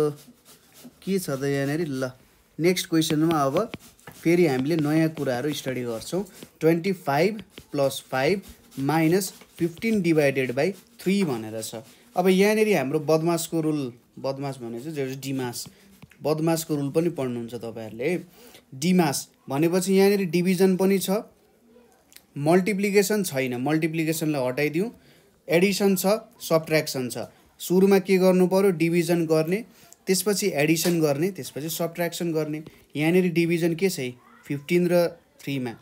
के छ त यहाँनिर? ल। नेक्स्ट क्वेसनमा अब फेरि हामीले नयाँ कुराहरू स्टडी गर्छौँ। Twenty five plus five minus fifteen divided by three भनेर छ। अब यहाँनिर हाम्रो बदमासको रुल बदमास भने चाहिँ डिमास बदमासको रुल पनि पढ्नुहुन्छ तपाईँहरूले। डिमास भनेपछि यहाँनिर डिभिजन पनि छ। मल्टिप्लिकेसन छैन। मल्टिप्लिकेसनलाई हटाइदिउँ। एडिसन छ सब्ट्र्याक्सन छ। सुरुमा के गर्नु पऱ्यो डिभिजन गर्ने। त्यसपछि एडिसन गर्ने त्यसपछि सब्ट्र्याक्सन गर्ने। यहाँनिर डिभिजन के छ फिफ्टिन र थ्रीमा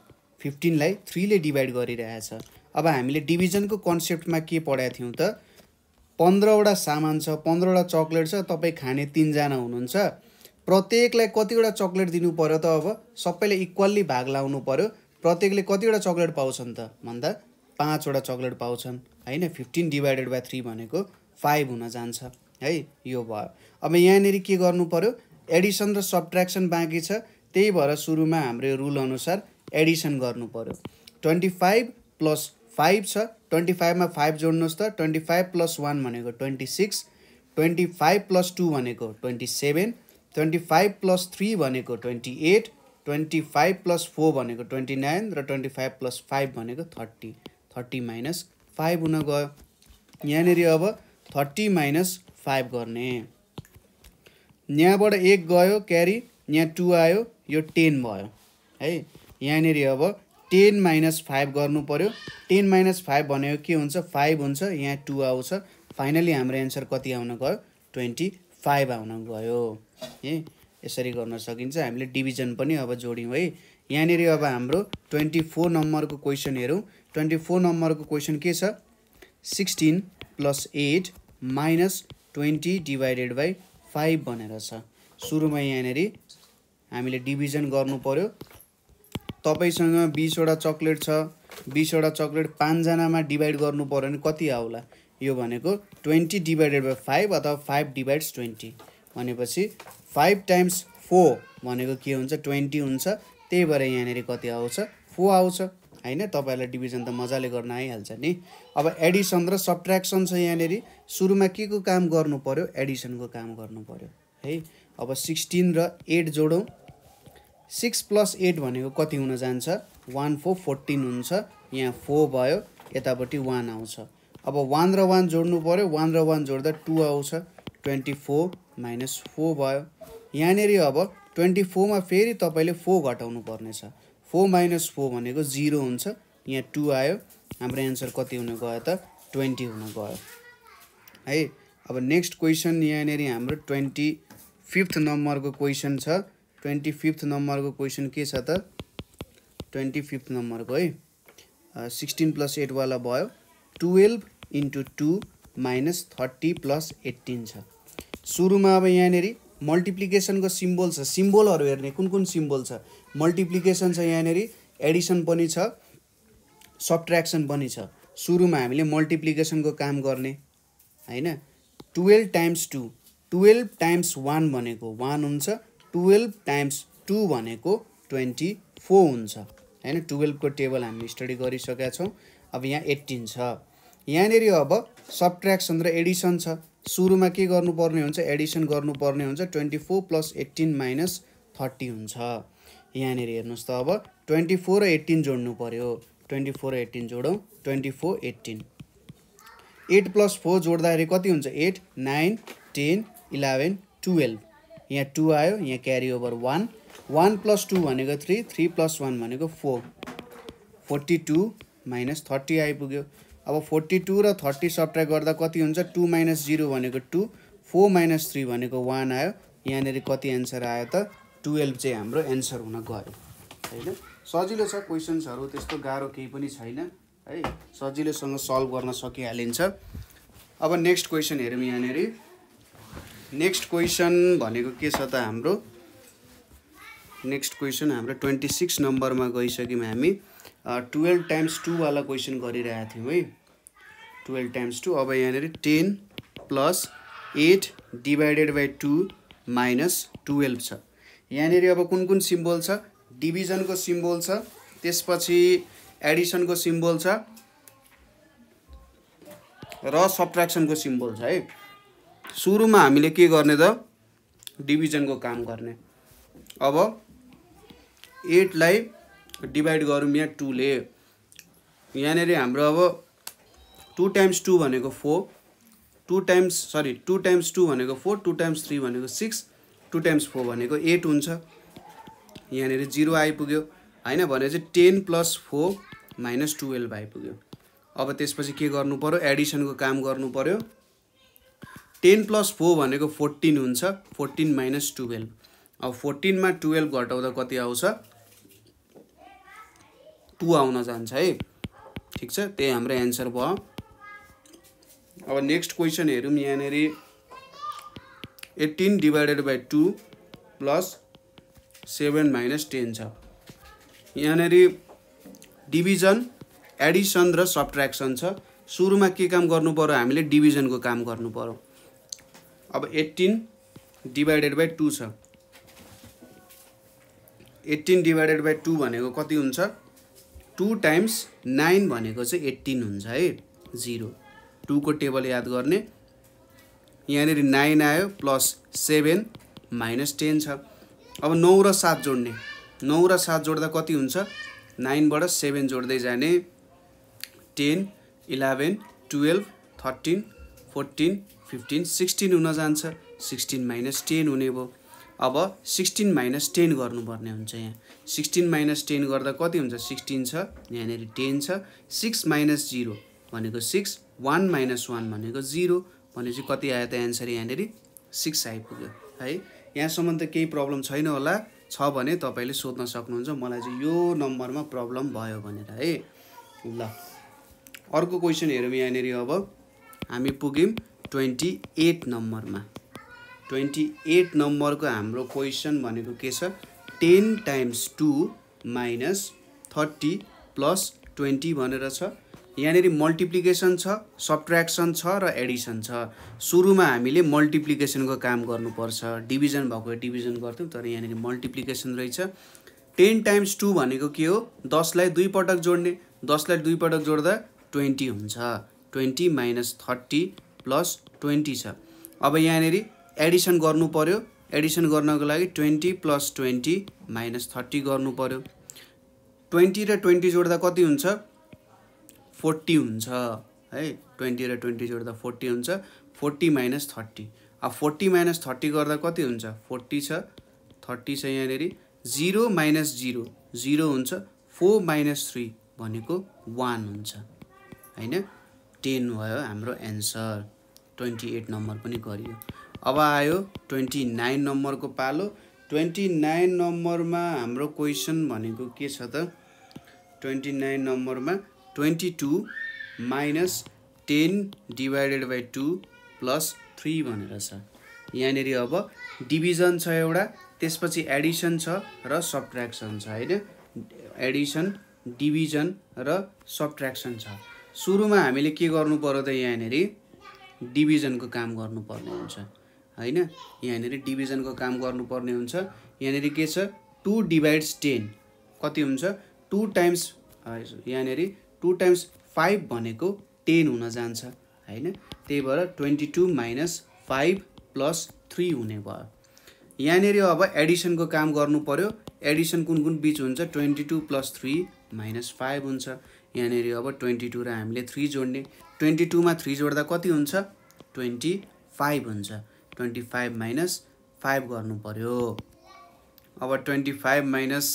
फिफ्टिनलाई थ्रीले डिभाइड गरिरहेछ। अब हामीले डिभिजनको कन्सेप्टमा के पढाएको थियौँ त? पन्ध्रवटा सामान छ पन्ध्रवटा चक्लेट छ तपाईँ खाने तिनजना हुनुहुन्छ। प्रत्येकलाई कतिवटा चक्लेट दिनु पऱ्यो त अब? सबैले इक्वल्ली भाग लाउनु पऱ्यो प्रत्येकले कतिवटा चक्लेट पाउँछन् त? भन्दा पाँचवटा चक्लेट पाउँछन्। होइन? फिफ्टिन डिभाइडेड बाई थ्री भनेको फाइभ हुन जान्छ। है? यो भयो। अब यहाँनिर के गर्नु पऱ्यो एडिसन र सब्ट्र्याक्सन बाँकी छ। त्यही भएर सुरुमा हाम्रो रुल अनुसार एडिसन गर्नु पऱ्यो ट्वेन्टी फाइभ प्लस फाइभ छ। ट्वेन्टी फाइभमा फाइभ जोड्नुहोस् त। ट्वेन्टी फाइभ प्लस वान भनेको twenty six twenty five plus two भनेको twenty seven twenty five plus three भनेको twenty eight twenty five plus four भनेको ट्वेन्टी नाइन र ट्वेन्टी फाइभ प्लस फाइभ भनेको थर्टी थर्टी माइनस फाइभ हुन गयो। यहाँनिर अब थर्टी माइनस फाइभ गर्ने। यहाँबाट एक गयो क्यारी यहाँ टू आयो यो टेन भयो। है यहाँनिर अब टेन माइनस फाइभ गर्नु पऱ्यो टेन माइनस फाइभ भनेको के हुन्छ? फाइभ हुन्छ यहाँ टू आउँछ। फाइनली हाम्रो एन्सर कति आउन गयो? ट्वेन्टी फाइभ आउन गयो। है यसरी गर्न सकिन्छ। हामीले डिभिजन पनि अब जोड्यौँ है। यहाँनिर अब हाम्रो ट्वेन्टी फोर नम्बरको क्वेसन हेरौँ। ट्वेन्टी फोर नम्बरको क्वेसन के छ? Sixteen plus eight minus twenty divided by five भनेर छ। सुरुमा यहाँनिर हामीले डिभिजन गर्नु पऱ्यो तपाईँसँग बिसवटा चक्लेट छ। बिसवटा चक्लेट पाँचजनामा डिभाइड गर्नु पऱ्यो भने कति आउला? यो भनेको ट्वेन्टी डिभाइडेड बाई फाइभ अथवा फाइभ डिभाइड्स ट्वेन्टी। भनेपछि फाइभ टाइम्स फोर भनेको के हुन्छ? ट्वेन्टी हुन्छ। त्यही भएर यहाँनिर कति आउँछ? फोर आउँछ। होइन? तपाईँहरूलाई डिभिजन त मजाले गर्न आइहाल्छ नि। अब एडिसन र सब्ट्र्याक्सन छ यहाँनिर। सुरुमा के को काम गर्नु पऱ्यो एडिसनको काम गर्नु पऱ्यो है? अब सिक्सटिन र एट जोडौँ। सिक्स प्लस एट भनेको कति हुन जान्छ? वान फोर फोर्टिन हुन्छ। यहाँ फोर भयो। यतापट्टि वान आउँछ। अब वान र वान जोड्नु पऱ्यो वान र वान जोड्दा टू आउँछ। ट्वेन्टी फोर माइनस फोर भयो। यहाँनिर अब ट्वेन्टी फोरमा फेरि तपाईँले फोर घटाउनु पर्नेछ। फोर माइनस फोर भनेको जिरो हुन्छ। यहाँ टू आयो। हाम्रो एन्सर कति हुन गयो त? ट्वेन्टी हुन गयो। है अब नेक्स्ट क्वेसन यहाँनिर हाम्रो ट्वेन्टी फिफ्थ नम्बरको क्वेसन छ। ट्वेन्टी फिफ्थ नम्बरको क्वेसन के छ त? ट्वेन्टी फिफ्थ नम्बरको है। सिक्सटिन प्लस एटवाला भयो। Twelve into two minus thirty plus eighteen छ। सुरुमा अब यहाँनिर मल्टिप्लिकेसनको सिम्बोल छ। सिम्बोलहरू हेर्ने कुन कुन सिम्बोल छ? मल्टिप्लिकेसन छ यहाँनिर एडिसन पनि छ सब्ट्र्याक्सन पनि छ। सुरुमा हामीले मल्टिप्लिकेसनको काम गर्ने होइन? Twelve times two twelve times one भनेको वान हुन्छ टुवेल्भ टाइम्स टू भनेको ट्वेन्टी फोर हुन्छ होइन? टुवेल्भको टेबल हामी स्टडी गरिसकेका छौँ अब यहाँ एट्टिन छ। यहाँनिर अब सब्ट्र्याक्सन र एडिसन छ। सुरुमा के गर्नुपर्ने हुन्छ? एडिसन गर्नुपर्ने हुन्छ twenty four plus eighteen minus thirty हुन्छ। यहाँनिर हेर्नुहोस् त अब ट्वेन्टी फोर र एट्टिन जोड्नु पऱ्यो twenty four eighteen जोडौँ twenty four eighteen eight plus four जोड्दाखेरि कति हुन्छ? Eight nine ten eleven twelve. यहाँ टु आयो यहाँ carry over one. One plus two भनेको थ्री थ्री प्लस वान भनेको four. Forty two minus thirty आइपुग्यो। अब फोर्टी टू र थर्टी सब्ट्र्याक्ट गर्दा कति हुन्छ? टू माइनस जिरो भनेको टू फोर माइनस थ्री भनेको वान आयो। यहाँनिर कति एन्सर आयो त? टुवेल्भ चाहिँ हाम्रो एन्सर हुन गयो होइन? सजिलो छ क्वेसन्सहरू त्यस्तो गाह्रो केही पनि छैन है? सजिलोसँग सल्भ गर्न सकिहालिन्छ। अब नेक्स्ट क्वेसन हेरौँ यहाँनिर। नेक्स्ट क्वेसन भनेको के छ त हाम्रो? नेक्स्ट क्वेसन हाम्रो ट्वेन्टी सिक्स नम्बरमा गइसक्यौँ हामी। टुवेल्भ टाइम्स टूवाला क्वेसन गरिरहेको थियौँ है? टुवेल्भ टाइम्स टू अब यहाँनिर ten plus eight divided by two minus twelve छ। यहाँनिर अब कुन कुन सिम्बोल छ? डिभिजनको सिम्बोल छ त्यसपछि एडिसनको सिम्बोल छ र सब्ट्र्याक्सनको सिम्बोल छ है। सुरुमा हामीले के गर्ने त? डिभिजनको काम गर्ने। अब एटलाई डिभाइड गरौँ यहाँ टूले। यहाँनिर हाम्रो अब टु टाइम्स टू भनेको four two times sorry two times two भनेको फोर टु टाइम्स थ्री भनेको सिक्स टु टाइम्स फोर भनेको एट हुन्छ। यहाँनिर जिरो आइपुग्यो। होइन भने चाहिँ ten plus four minus twelve आइपुग्यो। अब त्यसपछि के गर्नु पऱ्यो एडिसनको काम गर्नु पऱ्यो टेन प्लस फोर भनेको फोर्टिन हुन्छ। फोर्टिन माइनस टुवेल्भ अब फोर्टिनमा टुवेल्भ घटाउँदा कति आउँछ? टु आउन जान्छ है। ठिक छ? त्यही हाम्रो एन्सर भयो। अब नेक्स्ट क्वेसन हेरौँ यहाँनिर। Eighteen divided by two plus seven minus ten छ। यहाँनिर डिभिजन एडिसन र सब्ट्र्याक्सन छ। सुरुमा के काम गर्नु पऱ्यो हामीले डिभिजनको काम गर्नु पऱ्यो अब एट्टिन डिभाइडेड बाई टू छ। एट्टिन डिभाइडेड बाई टू भनेको कति हुन्छ? टु टाइम्स नाइन भनेको चाहिँ एट्टिन हुन्छ है। जिरो। टूको टेबल याद गर्ने। यहाँनिर नाइन आयो प्लस सेभेन माइनस टेन छ। अब नौ र सात जोड्ने। नौ र सात जोड्दा कति हुन्छ? नाइनबाट सेभेन जोड्दै जाने। Ten eleven twelve thirteen fourteen fifteen sixteen हुन जान्छ। सिक्सटिन माइनस टेन हुने भयो। अब सिक्सटिन माइनस टेन गर्नुपर्ने हुन्छ यहाँ। सिक्सटिन माइनस टेन गर्दा कति हुन्छ? सिक्सटिन छ। यहाँनिर टेन छ। सिक्स माइनस जिरो भनेको सिक्स वान माइनस वान भनेको जिरो भनेपछि कति आयो त एन्सर यहाँनिर सिक्स आइपुग्यो। है यहाँसम्म त केही प्रब्लम छैन होला। छ भने तपाईँले सोध्न सक्नुहुन्छ मलाई चाहिँ यो नम्बरमा प्रब्लम भयो भनेर है। ल अर्को क्वेसन हेरौँ यहाँनिर अब। हामी पुग्यौँ ट्वेन्टी एट नम्बरमा। ट्वेन्टी एट नम्बरको हाम्रो क्वेसन भनेको के छ? Ten times two minus thirty plus twenty भनेर छ। यहाँनिर मल्टिप्लिकेसन छ सब्ट्र्याक्सन छ र एडिसन छ। सुरुमा हामीले मल्टिप्लिकेसनको काम गर्नुपर्छ। डिभिजन भएको डिभिजन गर्थ्यौँ तर यहाँनिर मल्टिप्लिकेसन रहेछ। टेन टाइम्स टू भनेको के हो? दसलाई दुई पटक जोड्ने दसलाई दुई पटक जोड्दा ट्वेन्टी हुन्छ। Twenty minus thirty plus twenty छ। अब यहाँनिर एडिसन गर्नु पऱ्यो एडिसन गर्नको लागि twenty plus twenty minus thirty गर्नु पऱ्यो ट्वेन्टी र ट्वेन्टी जोड्दा कति हुन्छ? फोर्टी हुन्छ है? ट्वेन्टी र ट्वेन्टी जोड्दा फोर्टी हुन्छ फोर्टी माइनस थर्टी। अब फोर्टी माइनस थर्टी गर्दा कति हुन्छ? फोर्टी छ थर्टी छ यहाँनिर। जिरो माइनस जिरो जिरो हुन्छ फोर माइनस थ्री भनेको वान हुन्छ। होइन? टेन भयो हाम्रो एन्सर। ट्वेन्टी एट नम्बर पनि गरियो। अब आयो ट्वेन्टी नाइन नम्बरको पालो। ट्वेन्टी नाइन नम्बरमा हाम्रो क्वेसन भनेको के छ त? ट्वेन्टी नाइन नम्बरमा twenty two minus ten divided by two plus three भनेर छ। यहाँनिर अब डिभिजन छ एउटा त्यसपछि एडिसन छ र सब्ट्र्याक्सन छ होइन? एडिसन डिभिजन र सब्ट्र्याक्सन छ। सुरुमा हामीले के गर्नु पर्यो त यहाँनिर? डिभिजनको काम गर्नुपर्ने हुन्छ होइन? यहाँनिर डिभिजनको काम गर्नुपर्ने हुन्छ। यहाँनिर के छ? टु डिभाइड्स टेन कति हुन्छ? टु टाइम्स यहाँनिर टु टाइम्स फाइभ भनेको टेन हुन जान्छ होइन? त्यही भएर twenty two minus five plus three हुने भयो। यहाँनिर अब एडिसनको काम गर्नु पऱ्यो एडिसन कुन कुन बिच हुन्छ? Twenty two plus three minus five हुन्छ। यहाँनिर अब ट्वेन्टी टू र हामीले थ्री जोड्ने। ट्वेन्टी टूमा थ्री जोड्दा कति हुन्छ? ट्वेन्टी फाइभ हुन्छ। ट्वेन्टी फाइभ माइनस फाइभ गर्नु पऱ्यो अब ट्वेन्टी फाइभ माइनस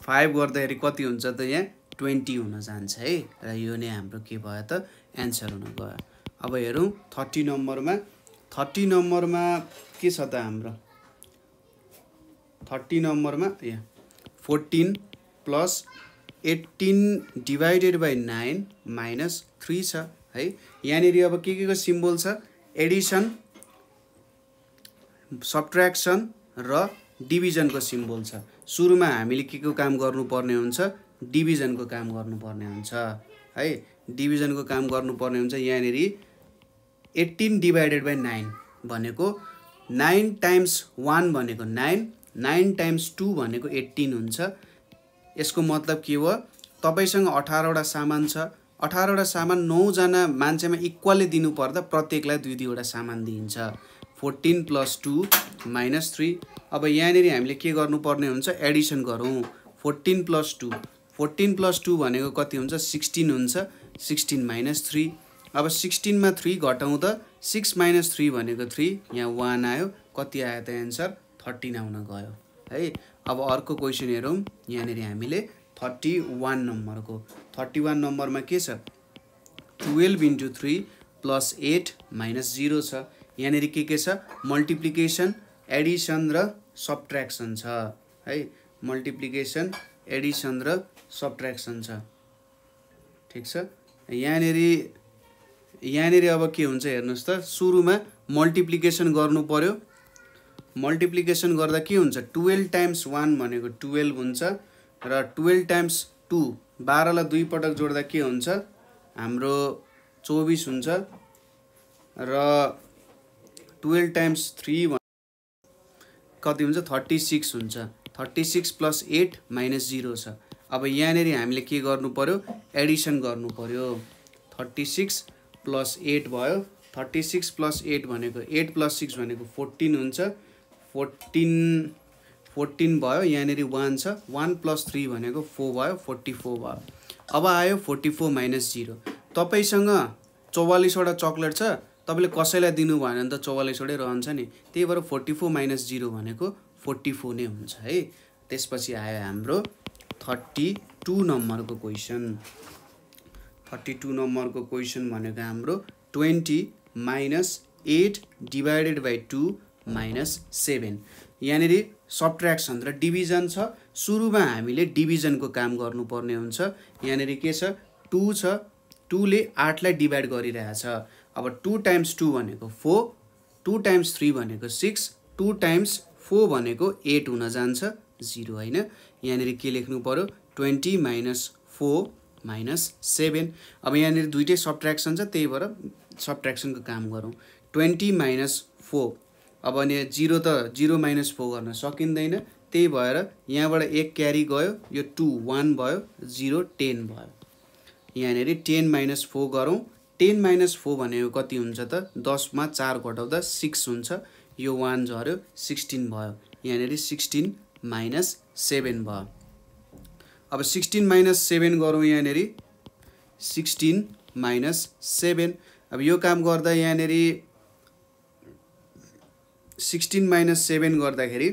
फाइभ गर्दाखेरि कति हुन्छ त यहाँ? ट्वेन्टी हुन जान्छ है र यो नै हाम्रो के भयो त एन्सर हुन गयो। अब हेरौँ थर्टी नम्बरमा थर्टी नम्बरमा के छ त हाम्रो? थर्टी नम्बरमा यहाँ fourteen plus eighteen divided by nine minus three छ है। यहाँनिर अब के के को सिम्बल छ? एडिसन सब्ट्र्याक्सन र डिभिजनको सिम्बल छ। सुरुमा हामीले के को काम गर्नुपर्ने हुन्छ? डिभिजनको काम गर्नुपर्ने हुन्छ है? डिभिजनको काम गर्नुपर्ने हुन्छ यहाँनिर एट्टिन डिभाइडेड बाई नाइन भनेको नाइन टाइम्स वान भनेको नाइन नाइन टाइम्स टू भनेको एट्टिन हुन्छ। यसको मतलब के हो? तपाईँसँग अठारवटा सामान छ। अठारवटा सामान नौजना मान्छेमा इक्वल्ली दिनुपर्दा प्रत्येकलाई दुई दुईवटा सामान दिइन्छ। Fourteen plus two minus three. अब यहाँनिर हामीले के गर्नुपर्ने हुन्छ? एडिसन गरौँ। Fourteen plus two. Fourteen plus two भनेको कति हुन्छ? सिक्सटिन हुन्छ। Sixteen minus three. अब सिक्सटिनमा थ्री घटाउँदा सिक्स माइनस थ्री भनेको थ्री यहाँ वान आयो। कति आयो त एन्सर? थर्टिन आउन गयो। है अब अर्को क्वेसन हेरौँ। यहाँनिर हामीले थर्टी वान नम्बरको। थर्टी वान नम्बरमा के छ? Twelve into three plus eight minus zero छ। यहाँनिर के के छ? मल्टिप्लिकेसन एडिसन र सब्ट्र्याक्सन छ। है मल्टिप्लिकेसन एडिसन र सब्ट्र्याक्सन छ। ठिक छ? यहाँनिर यहाँनिर अब के हुन्छ हेर्नुहोस् त सुरुमा मल्टिप्लिकेसन गर्नु पऱ्यो मल्टिप्लिकेसन गर्दा के हुन्छ? टुवेल्भ टाइम्स वान भनेको टुवेल्भ हुन्छ र टुवेल्भ टाइम्स टू बाह्रलाई दुई पटक जोड्दा के हुन्छ? हाम्रो चौबिस हुन्छ र टुवेल्भ टाइम्स थ्री कति हुन्छ? थर्टी सिक्स हुन्छ। Thirty six plus eight minus zero छ। अब यहाँनिर हामीले के गर्नु पऱ्यो एडिसन गर्नु पऱ्यो थर्टी सिक्स प्लस एट भयो। थर्टी सिक्स प्लस एट भनेको एट प्लस सिक्स भनेको फोर्टिन हुन्छ। फोर्टिन फोर्टिन भयो यहाँनिर वान छ। वान प्लस थ्री भनेको फोर भयो फोर्टी फोर भयो। अब आयो फोर्टी फोर माइनस जिरो तपाईँसँग चौवालिसवटा चक्लेट छ। तपाईँले कसैलाई दिनु भएन भने त चौवालिसवटै रहन्छ नि। त्यही भएर फोर्टी फोर माइनस जिरो भनेको फोर्टी फोर नै हुन्छ है। त्यसपछि आयो हाम्रो थर्टी टू नम्बरको क्वेसन। थर्टी टू नम्बरको क्वेसन भनेको हाम्रो twenty minus eight divided by two minus seven. यहाँनिर सब्ट्र्याक्सन र डिभिजन छ। सुरुमा हामीले डिभिजनको काम गर्नुपर्ने हुन्छ। यहाँनिर के छ? टू छ। टूले आठलाई डिभाइड गरिरहेछ। अब टु टाइम्स टू भनेको फोर टु टाइम्स थ्री भनेको सिक्स टु टाइम्स फोर भनेको एट हुन जान्छ। जिरो होइन? यहाँनिर के लेख्नु पऱ्यो twenty minus four minus seven. अब यहाँनिर दुइटै सब्ट्र्याक्सन छ त्यही भएर सब्ट्र्याक्सनको काम गरौँ। Twenty minus four. अब अनि जिरो त जिरो माइनस फोर गर्न सकिँदैन। त्यही भएर यहाँबाट एक क्यारी गयो यो टू वान भयो जिरो टेन भयो। यहाँनिर टेन माइनस फोर गरौँ। टेन माइनस फोर भनेको कति हुन्छ त? दसमा चार घटाउँदा सिक्स हुन्छ। यो वान झऱ्यो सिक्सटिन भयो। यहाँनिर सिक्सटिन माइनस सेभेन भयो। अब सिक्सटिन माइनस सेभेन गरौँ यहाँनिर। Sixteen minus seven. अब यो काम गर्दा यहाँनिर सिक्सटिन माइनस सेभेन गर्दाखेरि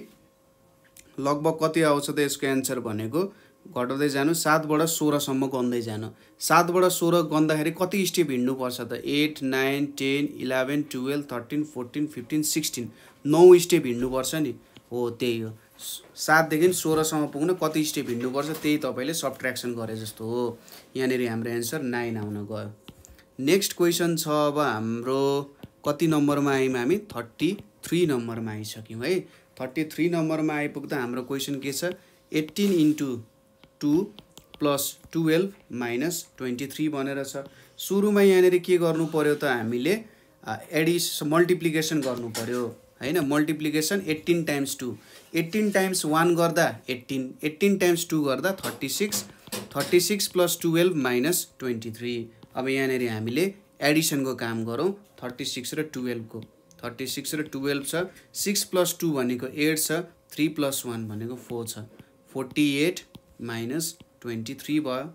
लगभग कति आउँछ त यसको एन्सर भनेको? घटाउँदै जानु। सातबाट सोह्रसम्म गन्दै जानु। सातबाट सोह्र गन्दाखेरि कति स्टेप हिँड्नुपर्छ त? Eight nine ten eleven twelve thirteen fourteen fifteen sixteen. नौ स्टेप हिँड्नुपर्छ नि। हो त्यही हो। सातदेखि सोह्रसम्म पुग्न कति स्टेप हिँड्नुपर्छ त्यही तपाईँले सब्ट्र्याक्सन गरे जस्तो हो। यहाँनिर हाम्रो एन्सर नाइन आउन गयो। नेक्स्ट क्वेसन छ अब हाम्रो कति नम्बरमा आयौँ हामी? थर्टी थ्री नम्बरमा आइसक्यौँ है। थर्टी थ्री नम्बरमा आइपुग्दा हाम्रो क्वेसन के छ? Eighteen into two plus twelve minus twenty three भनेर छ। सुरुमा यहाँनिर के गर्नु पऱ्यो त हामीले एडिस मल्टिप्लिकेसन गर्नु पऱ्यो होइन multiplication eighteen times two eighteen times one गर्दा एट्टिन एट्टिन टाइम्स टू गर्दा thirty six thirty six plus twelve minus twenty three अब यहाँनिर हामीले एडिसनको काम गरौँ थर्टी सिक्स र टुवेल्भको थर्टी सिक्स र टुवेल्भ छ सिक्स प्लस टू भनेको एट छ थ्री प्लस वान भनेको फोर छ। Forty eight minus twenty three भयो।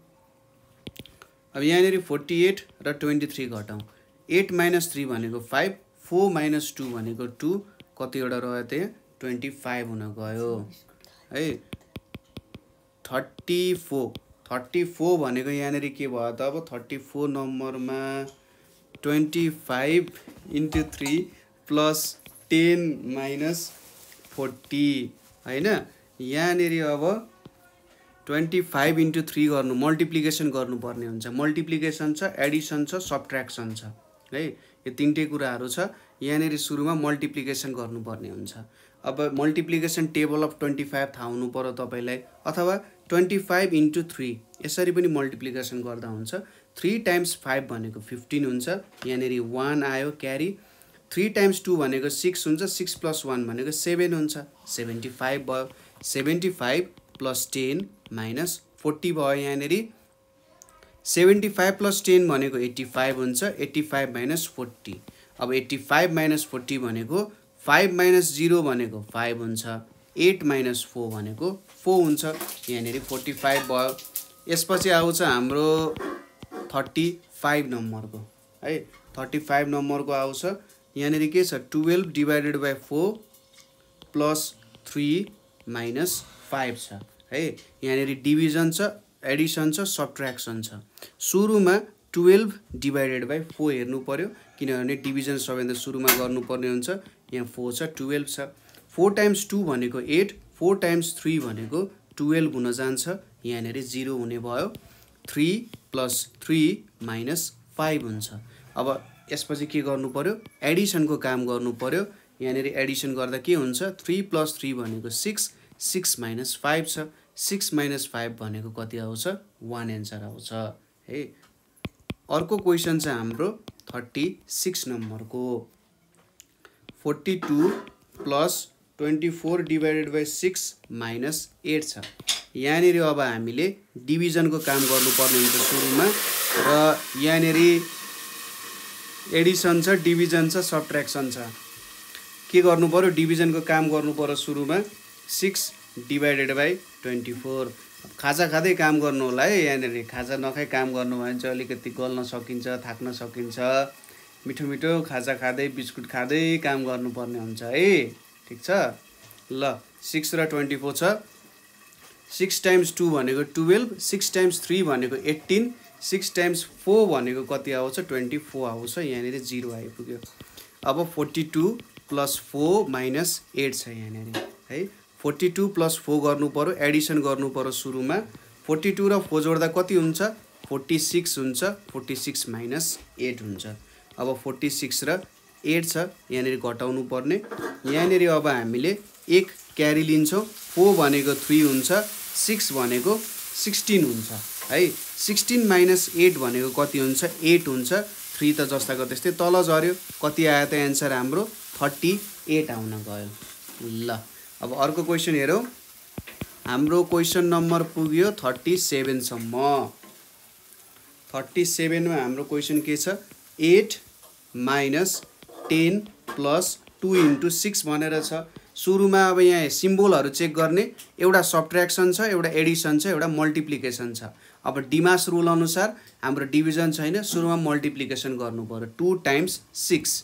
अब यहाँनिर फोर्टी एट र ट्वेन्टी थ्री घटाउँ। एट माइनस थ्री भनेको फाइभ फोर माइनस टू भनेको टू कतिवटा रह्यो त्यहाँ? ट्वेन्टी फाइभ हुन गयो। है थर्टी फोर थर्टी फोर भनेको यहाँनिर के भयो त? अब थर्टी फोर नम्बरमा twenty five into three plus ten minus forty होइन? यहाँनिर अब ट्वेन्टी फाइभ इन्टु थ्री गर्नु मल्टिप्लिकेसन गर्नुपर्ने हुन्छ। मल्टिप्लिकेसन छ एडिसन छ सब्ट्र्याक्सन छ। है? यो तिनटै कुराहरू छ। यहाँनिर सुरुमा मल्टिप्लिकेसन गर्नुपर्ने हुन्छ। अब multiplication table of twenty five थाहा हुनु पऱ्यो तपाईँलाई। अथवा ट्वेन्टी फाइभ इन्टु थ्री यसरी पनि मल्टिप्लिकेसन गर्दा हुन्छ। थ्री टाइम्स फाइभ भनेको फिफ्टिन हुन्छ। यहाँनिर वान आयो क्यारी थ्री टाइम्स टू भनेको सिक्स हुन्छ। सिक्स प्लस वान भनेको सेभेन हुन्छ। सेभेन्टी फाइभ भयो। Seventy five plus ten minus forty भयो यहाँनिर। सेभेन्टी फाइभ प्लस टेन भनेको एट्टी फाइभ हुन्छ। एट्टी फाइभ माइनस फोर्टी अब एट्टी फाइभ माइनस फोर्टी भनेको फाइभ माइनस जिरो भनेको फाइभ हुन्छ एट माइनस फोर भनेको फोर हुन्छ। यहाँनिर फोर्टी फाइभ भयो। यसपछि आउँछ हाम्रो थर्टी फाइभ नम्बरको है? थर्टी फाइभ नम्बरको आउँछ। यहाँनिर के छ? Twelve divided by four plus three minus five छ है? यहाँनिर डिभिजन छ एडिसन छ सब्ट्र्याक्सन छ। सुरुमा टुवेल्भ डिभाइडेड बाई फोर हेर्नु पऱ्यो किनभने डिभिजन सबैभन्दा सुरुमा गर्नुपर्ने हुन्छ। यहाँ फोर छ टुवेल्भ छ। फोर टाइम्स टू भनेको एट फोर टाइम्स थ्री भनेको टुवेल्भ हुन जान्छ। यहाँनिर जिरो हुने भयो। Three plus three minus five हुन्छ। अब यसपछि के गर्नु पऱ्यो एडिसनको काम गर्नु पऱ्यो यहाँनिर एडिसन गर्दा के हुन्छ? थ्री प्लस थ्री भनेको सिक्स सिक्स माइनस फाइभ छ। सिक्स माइनस फाइभ भनेको कति आउँछ? वान एन्सर आउँछ। है। अर्को क्वेसन चाहिँ हाम्रो। थर्टी सिक्स नम्बरको forty two plus twenty four divided by six minus eight छ। यहाँनिर अब हामीले डिभिजनको काम गर्नुपर्ने हुन्छ सुरुमा र यहाँनिर एडिसन छ डिभिजन छ सब्ट्र्याक्सन छ। के गर्नु पऱ्यो डिभिजनको काम गर्नु पऱ्यो सुरुमा। Six divided by twenty four. खाजा खाँदै काम गर्नु होला है यहाँनिर। खाजा नखाइ काम गर्नु भने चाहिँ अलिकति गल्न सकिन्छ थाक्न सकिन्छ। मिठो मिठो खाजा खाँदै बिस्कुट खाँदै काम गर्नुपर्ने हुन्छ है। ठिक छ? ल सिक्स र ट्वेन्टी फोर छ। सिक्स टाइम्स टू भनेको टुवेल्भ सिक्स टाइम्स थ्री भनेको एट्टिन सिक्स टाइम्स फोर भनेको कति आउँछ? ट्वेन्टी फोर आउँछ। यहाँनिर जिरो आइपुग्यो। अब forty two plus four minus eight छ यहाँनिर है। फोर्टी टू प्लस फोर गर्नु पऱ्यो एडिसन गर्नु पऱ्यो सुरुमा। फोर्टी टू र फोर जोड्दा कति हुन्छ? फोर्टी सिक्स हुन्छ। फोर्टी सिक्स माइनस एट हुन्छ। अब फोर्टी सिक्स र एट छ यहाँनिर घटाउनु पर्ने। यहाँनिर अब हामीले एक क्यारी लिन्छौँ फोर भनेको थ्री हुन्छ सिक्स भनेको सिक्सटिन हुन्छ है? सिक्सटिन माइनस एट भनेको कति हुन्छ? एट हुन्छ। थ्री त जस्ताको त्यस्तै तल झऱ्यो। कति आयो त एन्सर हाम्रो थर्टी एट आउन गयो। ल अब अर्को क्वेसन हेरौँ। हाम्रो क्वेसन नम्बर पुग्यो थर्टी सेभेनसम्म थर्टी सेभेनमा हाम्रो क्वेसन के छ? Eight minus ten plus two into six भनेर छ। सुरुमा अब यहाँ सिम्बोलहरू चेक गर्ने। एउटा सब्ट्र्याक्सन छ एउटा एडिसन छ एउटा मल्टिप्लिकेसन छ। अब डिमास रुल अनुसार हाम्रो डिभिजन छैन सुरुमा मल्टिप्लिकेसन गर्नु पऱ्यो टु टाइम्स सिक्स।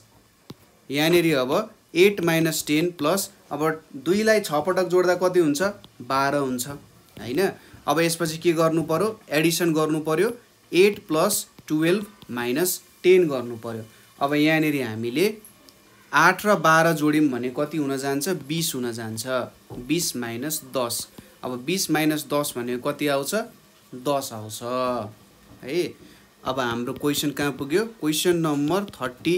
यहाँनिर अब एट माइनस टेन प्लस अब दुईलाई छ पटक जोड्दा कति हुन्छ? बाह्र हुन्छ होइन? अब यसपछि के गर्नु पऱ्यो एडिसन गर्नु पऱ्यो eight plus twelve minus ten गर्नु पऱ्यो अब यहाँनिर हामीले आठ र बाह्र जोड्यौँ भने कति हुन जान्छ? बिस हुन जान्छ। बिस माइनस दस। अब बिस माइनस दस भनेको कति आउँछ? दस आउँछ। है? अब हाम्रो क्वेसन कहाँ पुग्यो? Question number thirty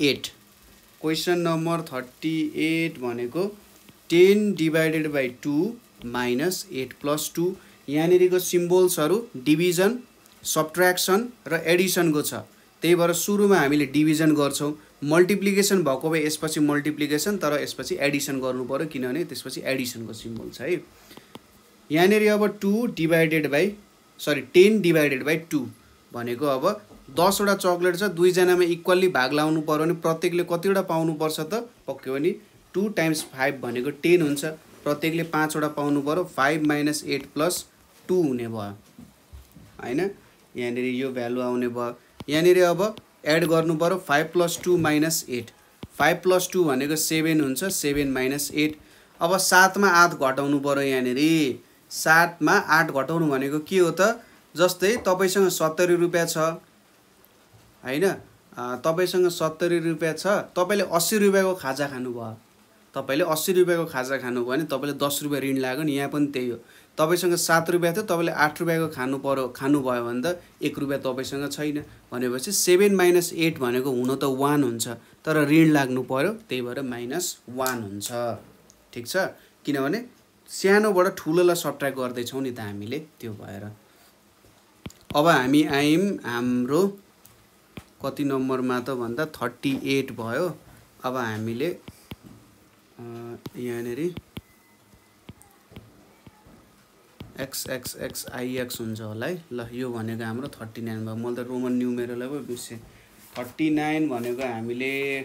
eight. Question number thirty eight भनेको ten divided by two minus eight plus two. यहाँनिरको सिम्बोल्सहरू डिभिजन सब्ट्र्याक्सन र एडिसनको छ। त्यही भएर सुरुमा हामीले डिभिजन गर्छौँ। मल्टिप्लिकेसन भएको भए यसपछि मल्टिप्लिकेसन तर यसपछि एडिसन गर्नु पऱ्यो किनभने त्यसपछि एडिसनको सिम्बोल छ है। यहाँनिर अब two divided by sorry ten divided by two भनेको अब दसवटा चक्लेट छ दुईजनामा इक्वल्ली भाग लाउनु पऱ्यो भने प्रत्येकले कतिवटा पाउनुपर्छ त? पक्कै पनि टु टाइम्स फाइभ भनेको टेन हुन्छ। प्रत्येकले पाँचवटा पाउनु पऱ्यो five minus eight plus two हुने भयो। होइन? यहाँनिर यो भ्यालु आउने भयो। यहाँनिर अब एड गर्नु पऱ्यो five plus two minus eight five plus two भनेको सेभेन हुन्छ सेभेन माइनस एट अब सातमा आठ घटाउनु पऱ्यो यहाँनिर। सातमा आठ घटाउनु भनेको के हो त? जस्तै तपाईँसँग सत्तरी रुपियाँ छ। होइन? तपाईँसँग सत्तरी रुपियाँ छ। तपाईँले अस्सी रुपियाँको खाजा खानुभयो। तपाईँले अस्सी रुपियाँको खाजा खानुभयो भने तपाईँले दस रुपियाँ ऋण लाग्यो नि यहाँ पनि त्यही हो। तपाईँसँग सात रुपियाँ थियो तपाईँले आठ रुपियाँको खानु पऱ्यो खानुभयो भने त एक रुपियाँ तपाईँसँग छैन। भनेपछि सेभेन माइनस एट भनेको हुन त वान हुन्छ तर ऋण लाग्नु पऱ्यो त्यही भएर माइनस वान हुन्छ। ठिक छ? किनभने सानोबाट ठुलोलाई सब्ट्र्याक्ट गर्दैछौँ नि त हामीले त्यो भएर। अब हामी आयौँ हाम्रो कति नम्बरमा त भन्दा थर्टी एट भयो। अब हामीले यहाँनिर एक्स एक्स एक्स आइएक्स हुन्छ होला है। ल यो भनेको हाम्रो थर्टी नाइन भयो। मैले त रोमन न्युमेरललाई पो बिर्सेँ। थर्टी नाइन भनेको हामीले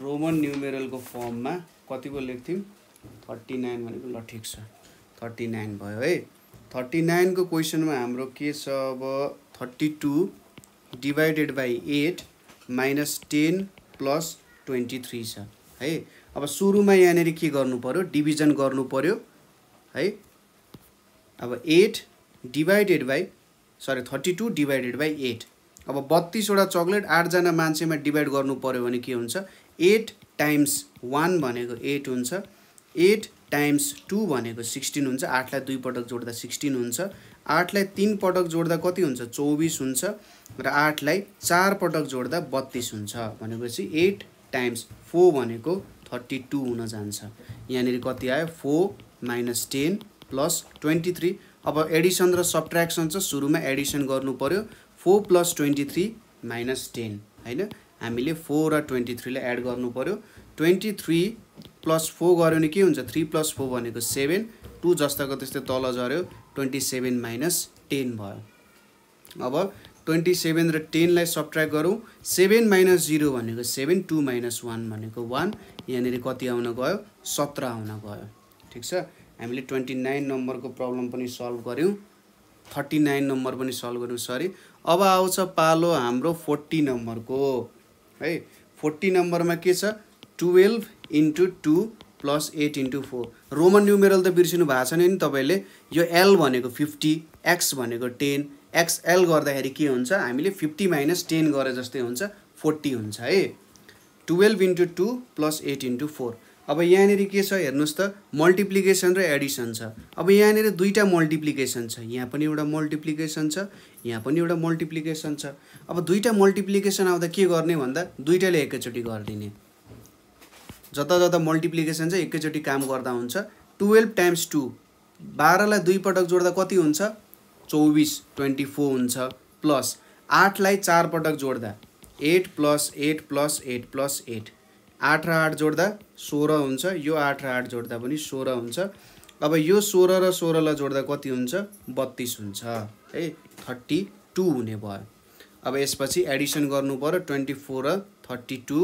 रोमन न्युमेरलको फर्ममा कति पो लेख्थ्यौँ? थर्टी नाइन भनेको ल ठिक छ। थर्टी नाइन भयो है। थर्टी नाइनको क्वेसनमा हाम्रो के छ अब? Thirty two divided by eight minus ten plus twenty three छ। है। अब सुरुमा यहाँनिर के गर्नु पऱ्यो डिभिजन गर्नु पऱ्यो है। अब eight divided by sorry thirty two divided by eight अब बत्तिसवटा चक्लेट आठजना मान्छेमा डिभाइड गर्नु पऱ्यो भने के हुन्छ? एट टाइम्स वान भनेको एट हुन्छ। एट टाइम्स टू भनेको सिक्सटिन हुन्छ। आठलाई दुई पटक जोड्दा सिक्सटिन हुन्छ। आठलाई तिन पटक जोड्दा कति हुन्छ? चौबिस हुन्छ। र आठलाई चार पटक जोड्दा बत्तिस हुन्छ। भनेपछि एट टाइम्स फोर भनेको थर्टी टू हुन जान्छ। यहाँनिर कति आयो? Four minus ten plus twenty three. अब एडिसन र सब्ट्र्याक्सन चाहिँ सुरुमा एडिसन गर्नु पऱ्यो four plus twenty three minus ten होइन? हामीले फोर र ट्वेन्टी थ्रीलाई एड गर्नु पऱ्यो ट्वेन्टी थ्री प्लस फोर गऱ्यो भने के हुन्छ? थ्री प्लस फोर भनेको सेभेन। टू जस्ताको त्यस्तै तल झऱ्यो। ट्वेन्टी सेभेन माइनस टेन भयो। अब ट्वेन्टी सेभेन र टेनलाई सब्ट्र्याक्ट गरौँ। सेभेन माइनस जिरो भनेको सेभेन टू माइनस वान भनेको वान। यहाँनिर कति आउन गयो? सत्र आउन गयो। ठिक छ? हामीले ट्वेन्टी नाइन नम्बरको प्रब्लम पनि सल्भ गऱ्यौँ। थर्टी नाइन नम्बर पनि सल्भ गऱ्यौँ सरी। अब आउँछ पालो हाम्रो फोर्टी नम्बरको। है फोर्टी नम्बरमा के छ? Twelve into two plus eight into four. Roman numeral त बिर्सिनु भएको छैन नि तपाईँले। यो एल भनेको फिफ्टी एक्स भनेको टेन। एक्सएल गर्दाखेरि के हुन्छ? हामीले फिफ्टी माइनस टेन गरे जस्तै हुन्छ फोर्टी हुन्छ है। Twelve into two plus eight into four. अब यहाँनिर के छ हेर्नुहोस् त मल्टिप्लिकेसन र एडिसन छ। अब यहाँनिर दुईवटा मल्टिप्लिकेसन छ। यहाँ पनि एउटा मल्टिप्लिकेसन छ यहाँ पनि एउटा मल्टिप्लिकेसन छ। अब दुईवटा मल्टिप्लिकेसन आउँदा के गर्ने भन्दा दुइटाले एकैचोटि गरिदिने। जता जता मल्टिप्लिकेसन चाहिँ एकैचोटि काम गर्दा हुन्छ। टुवेल्भ टाइम्स टू बाह्रलाई दुई पटक जोड्दा कति हुन्छ? चौबिस ट्वेन्टी फोर हुन्छ। प्लस आठलाई चार पटक जोड्दा eight plus eight plus eight plus eight आठ र आठ जोड्दा सोह्र हुन्छ यो आठ र आठ जोड्दा पनि सोह्र हुन्छ। अब यो सोह्र र सोह्रलाई जोड्दा कति हुन्छ? बत्तिस हुन्छ है? थर्टी टू हुने भयो। अब यसपछि एडिसन गर्नु पऱ्यो ट्वेन्टी फोर र thirty two.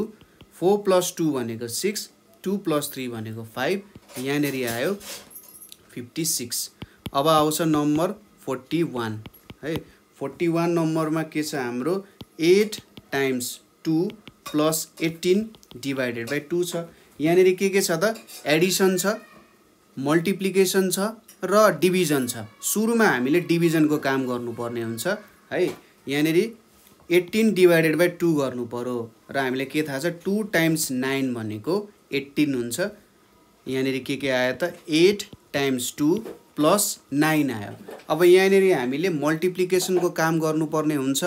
Four plus two भनेको सिक्स टू प्लस थ्री भनेको फाइभ। यहाँनिर आयो फिफ्टी सिक्स। अब आउँछ नम्बर फोर्टी वान है? फोर्टी वान नम्बरमा के छ हाम्रो? Eight times two plus eighteen divided by two छ। यहाँनिर के के छ त? एडिसन छ मल्टिप्लिकेसन छ र डिभिजन छ। सुरुमा हामीले डिभिजनको काम गर्नुपर्ने हुन्छ है? यहाँनिर एट्टिन डिभाइडेड बाई टू गर्नु पऱ्यो र हामीले के थाहा छ? टू टाइम्स नाइन भनेको एट्टिन हुन्छ। यहाँनिर के के आयो त? Eight times two plus nine आयो। अब यहाँनिर हामीले मल्टिप्लिकेसनको काम गर्नुपर्ने हुन्छ।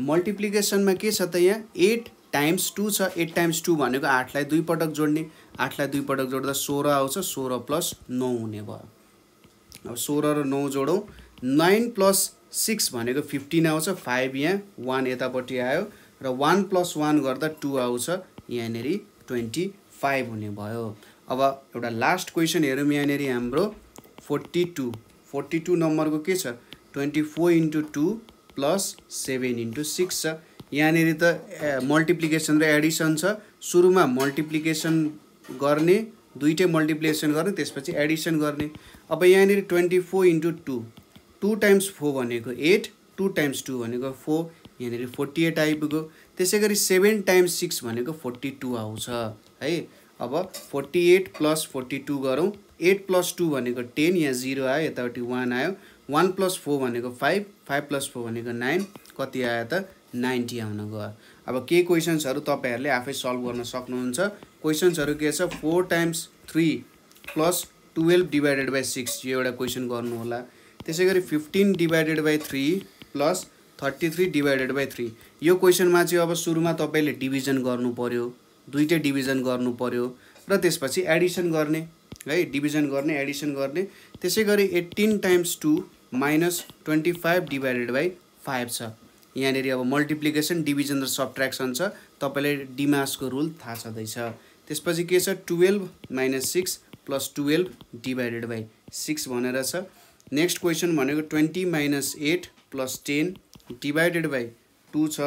मल्टिप्लिकेसनमा के छ त यहाँ? एट टाइम्स टू छ एट टाइम्स टू भनेको आठलाई दुई पटक जोड्ने आठलाई दुई पटक जोड्दा सोह्र आउँछ सोह्र प्लस नौ हुने भयो। अब सोह्र र नौ जोडौँ नाइन प्लस सिक्स भनेको फिफ्टिन आउँछ फाइभ यहाँ वान यतापट्टि आयो र वान प्लस वान गर्दा टू आउँछ यहाँनिर ट्वेन्टी फाइभ हुने भयो। अब एउटा लास्ट क्वेसन हेरौँ यहाँनिर हाम्रो फोर्टी टू फोर्टी टू नम्बरको के छ? Twenty four into two plus seven into six छ। यहाँनिर त मल्टिप्लिकेसन र एडिसन छ। सुरुमा मल्टिप्लिकेसन गर्ने दुइटै मल्टिप्लिकेसन गर्ने त्यसपछि एडिसन गर्ने। अब यहाँनिर twenty four into two two times four भनेको एट टू टाइम्स टू भनेको फोर यहाँनिर फोर्टी एट आइपुग्यो। त्यसै गरी सेभेन टाइम्स सिक्स भनेको फोर्टी टू आउँछ है? अब forty eight plus forty two गरौँ। एट प्लस टू भनेको टेन यहाँ जिरो आयो यतापट्टि वान आयो। वान प्लस फोर भनेको फाइभ फाइभ प्लस फोर भनेको नाइन कति आयो त? नाइन्टी आउन गयो। अब के क्वेसन्सहरू तपाईँहरूले आफै सल्भ गर्न सक्नुहुन्छ। क्वेसन्सहरू के छ? Four times three plus twelve divided by six यो एउटा क्वेसन गर्नु होला त्यसै गरी fifteen divided by three plus thirty three divided by three. यो क्वेसनमा चाहिँ अब सुरुमा तपाईँले डिभिजन गर्नु पऱ्यो दुइटै डिभिजन गर्नु पऱ्यो र त्यसपछि एडिसन गर्ने है डिभिजन गर्ने एडिसन गर्ने। त्यसै गरी eighteen times two minus twenty five divided by five छ। यहाँनिर अब मल्टिप्लिकेसन डिभिजन र सब्ट्र्याक्सन छ। तपाईँलाई डिमासको रुल थाहा छँदैछ। त्यसपछि के छ? Twelve minus six plus twelve divided by six भनेर छ। नेक्स्ट क्वेसन भनेको twenty minus eight plus ten divided by two छ।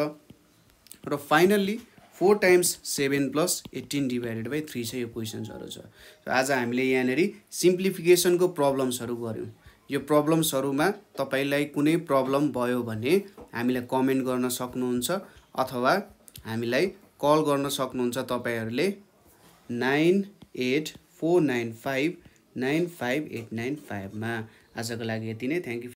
र finally four times seven plus eighteen divided by three छ। यो क्वेसन्सहरू छ। आज हामीले यहाँनिर सिम्प्लिफिकेसनको प्रब्लम्सहरू गऱ्यौँ। यो प्रब्लम्सहरूमा तपाईँलाई कुनै प्रब्लम भयो भने हामीलाई कमेन्ट गर्न सक्नुहुन्छ अथवा हामीलाई कल गर्न सक्नुहुन्छ तपाईँहरूले nine eight four nine five nine five eight nine फाइभमा आजको लागि यति नै। Thank you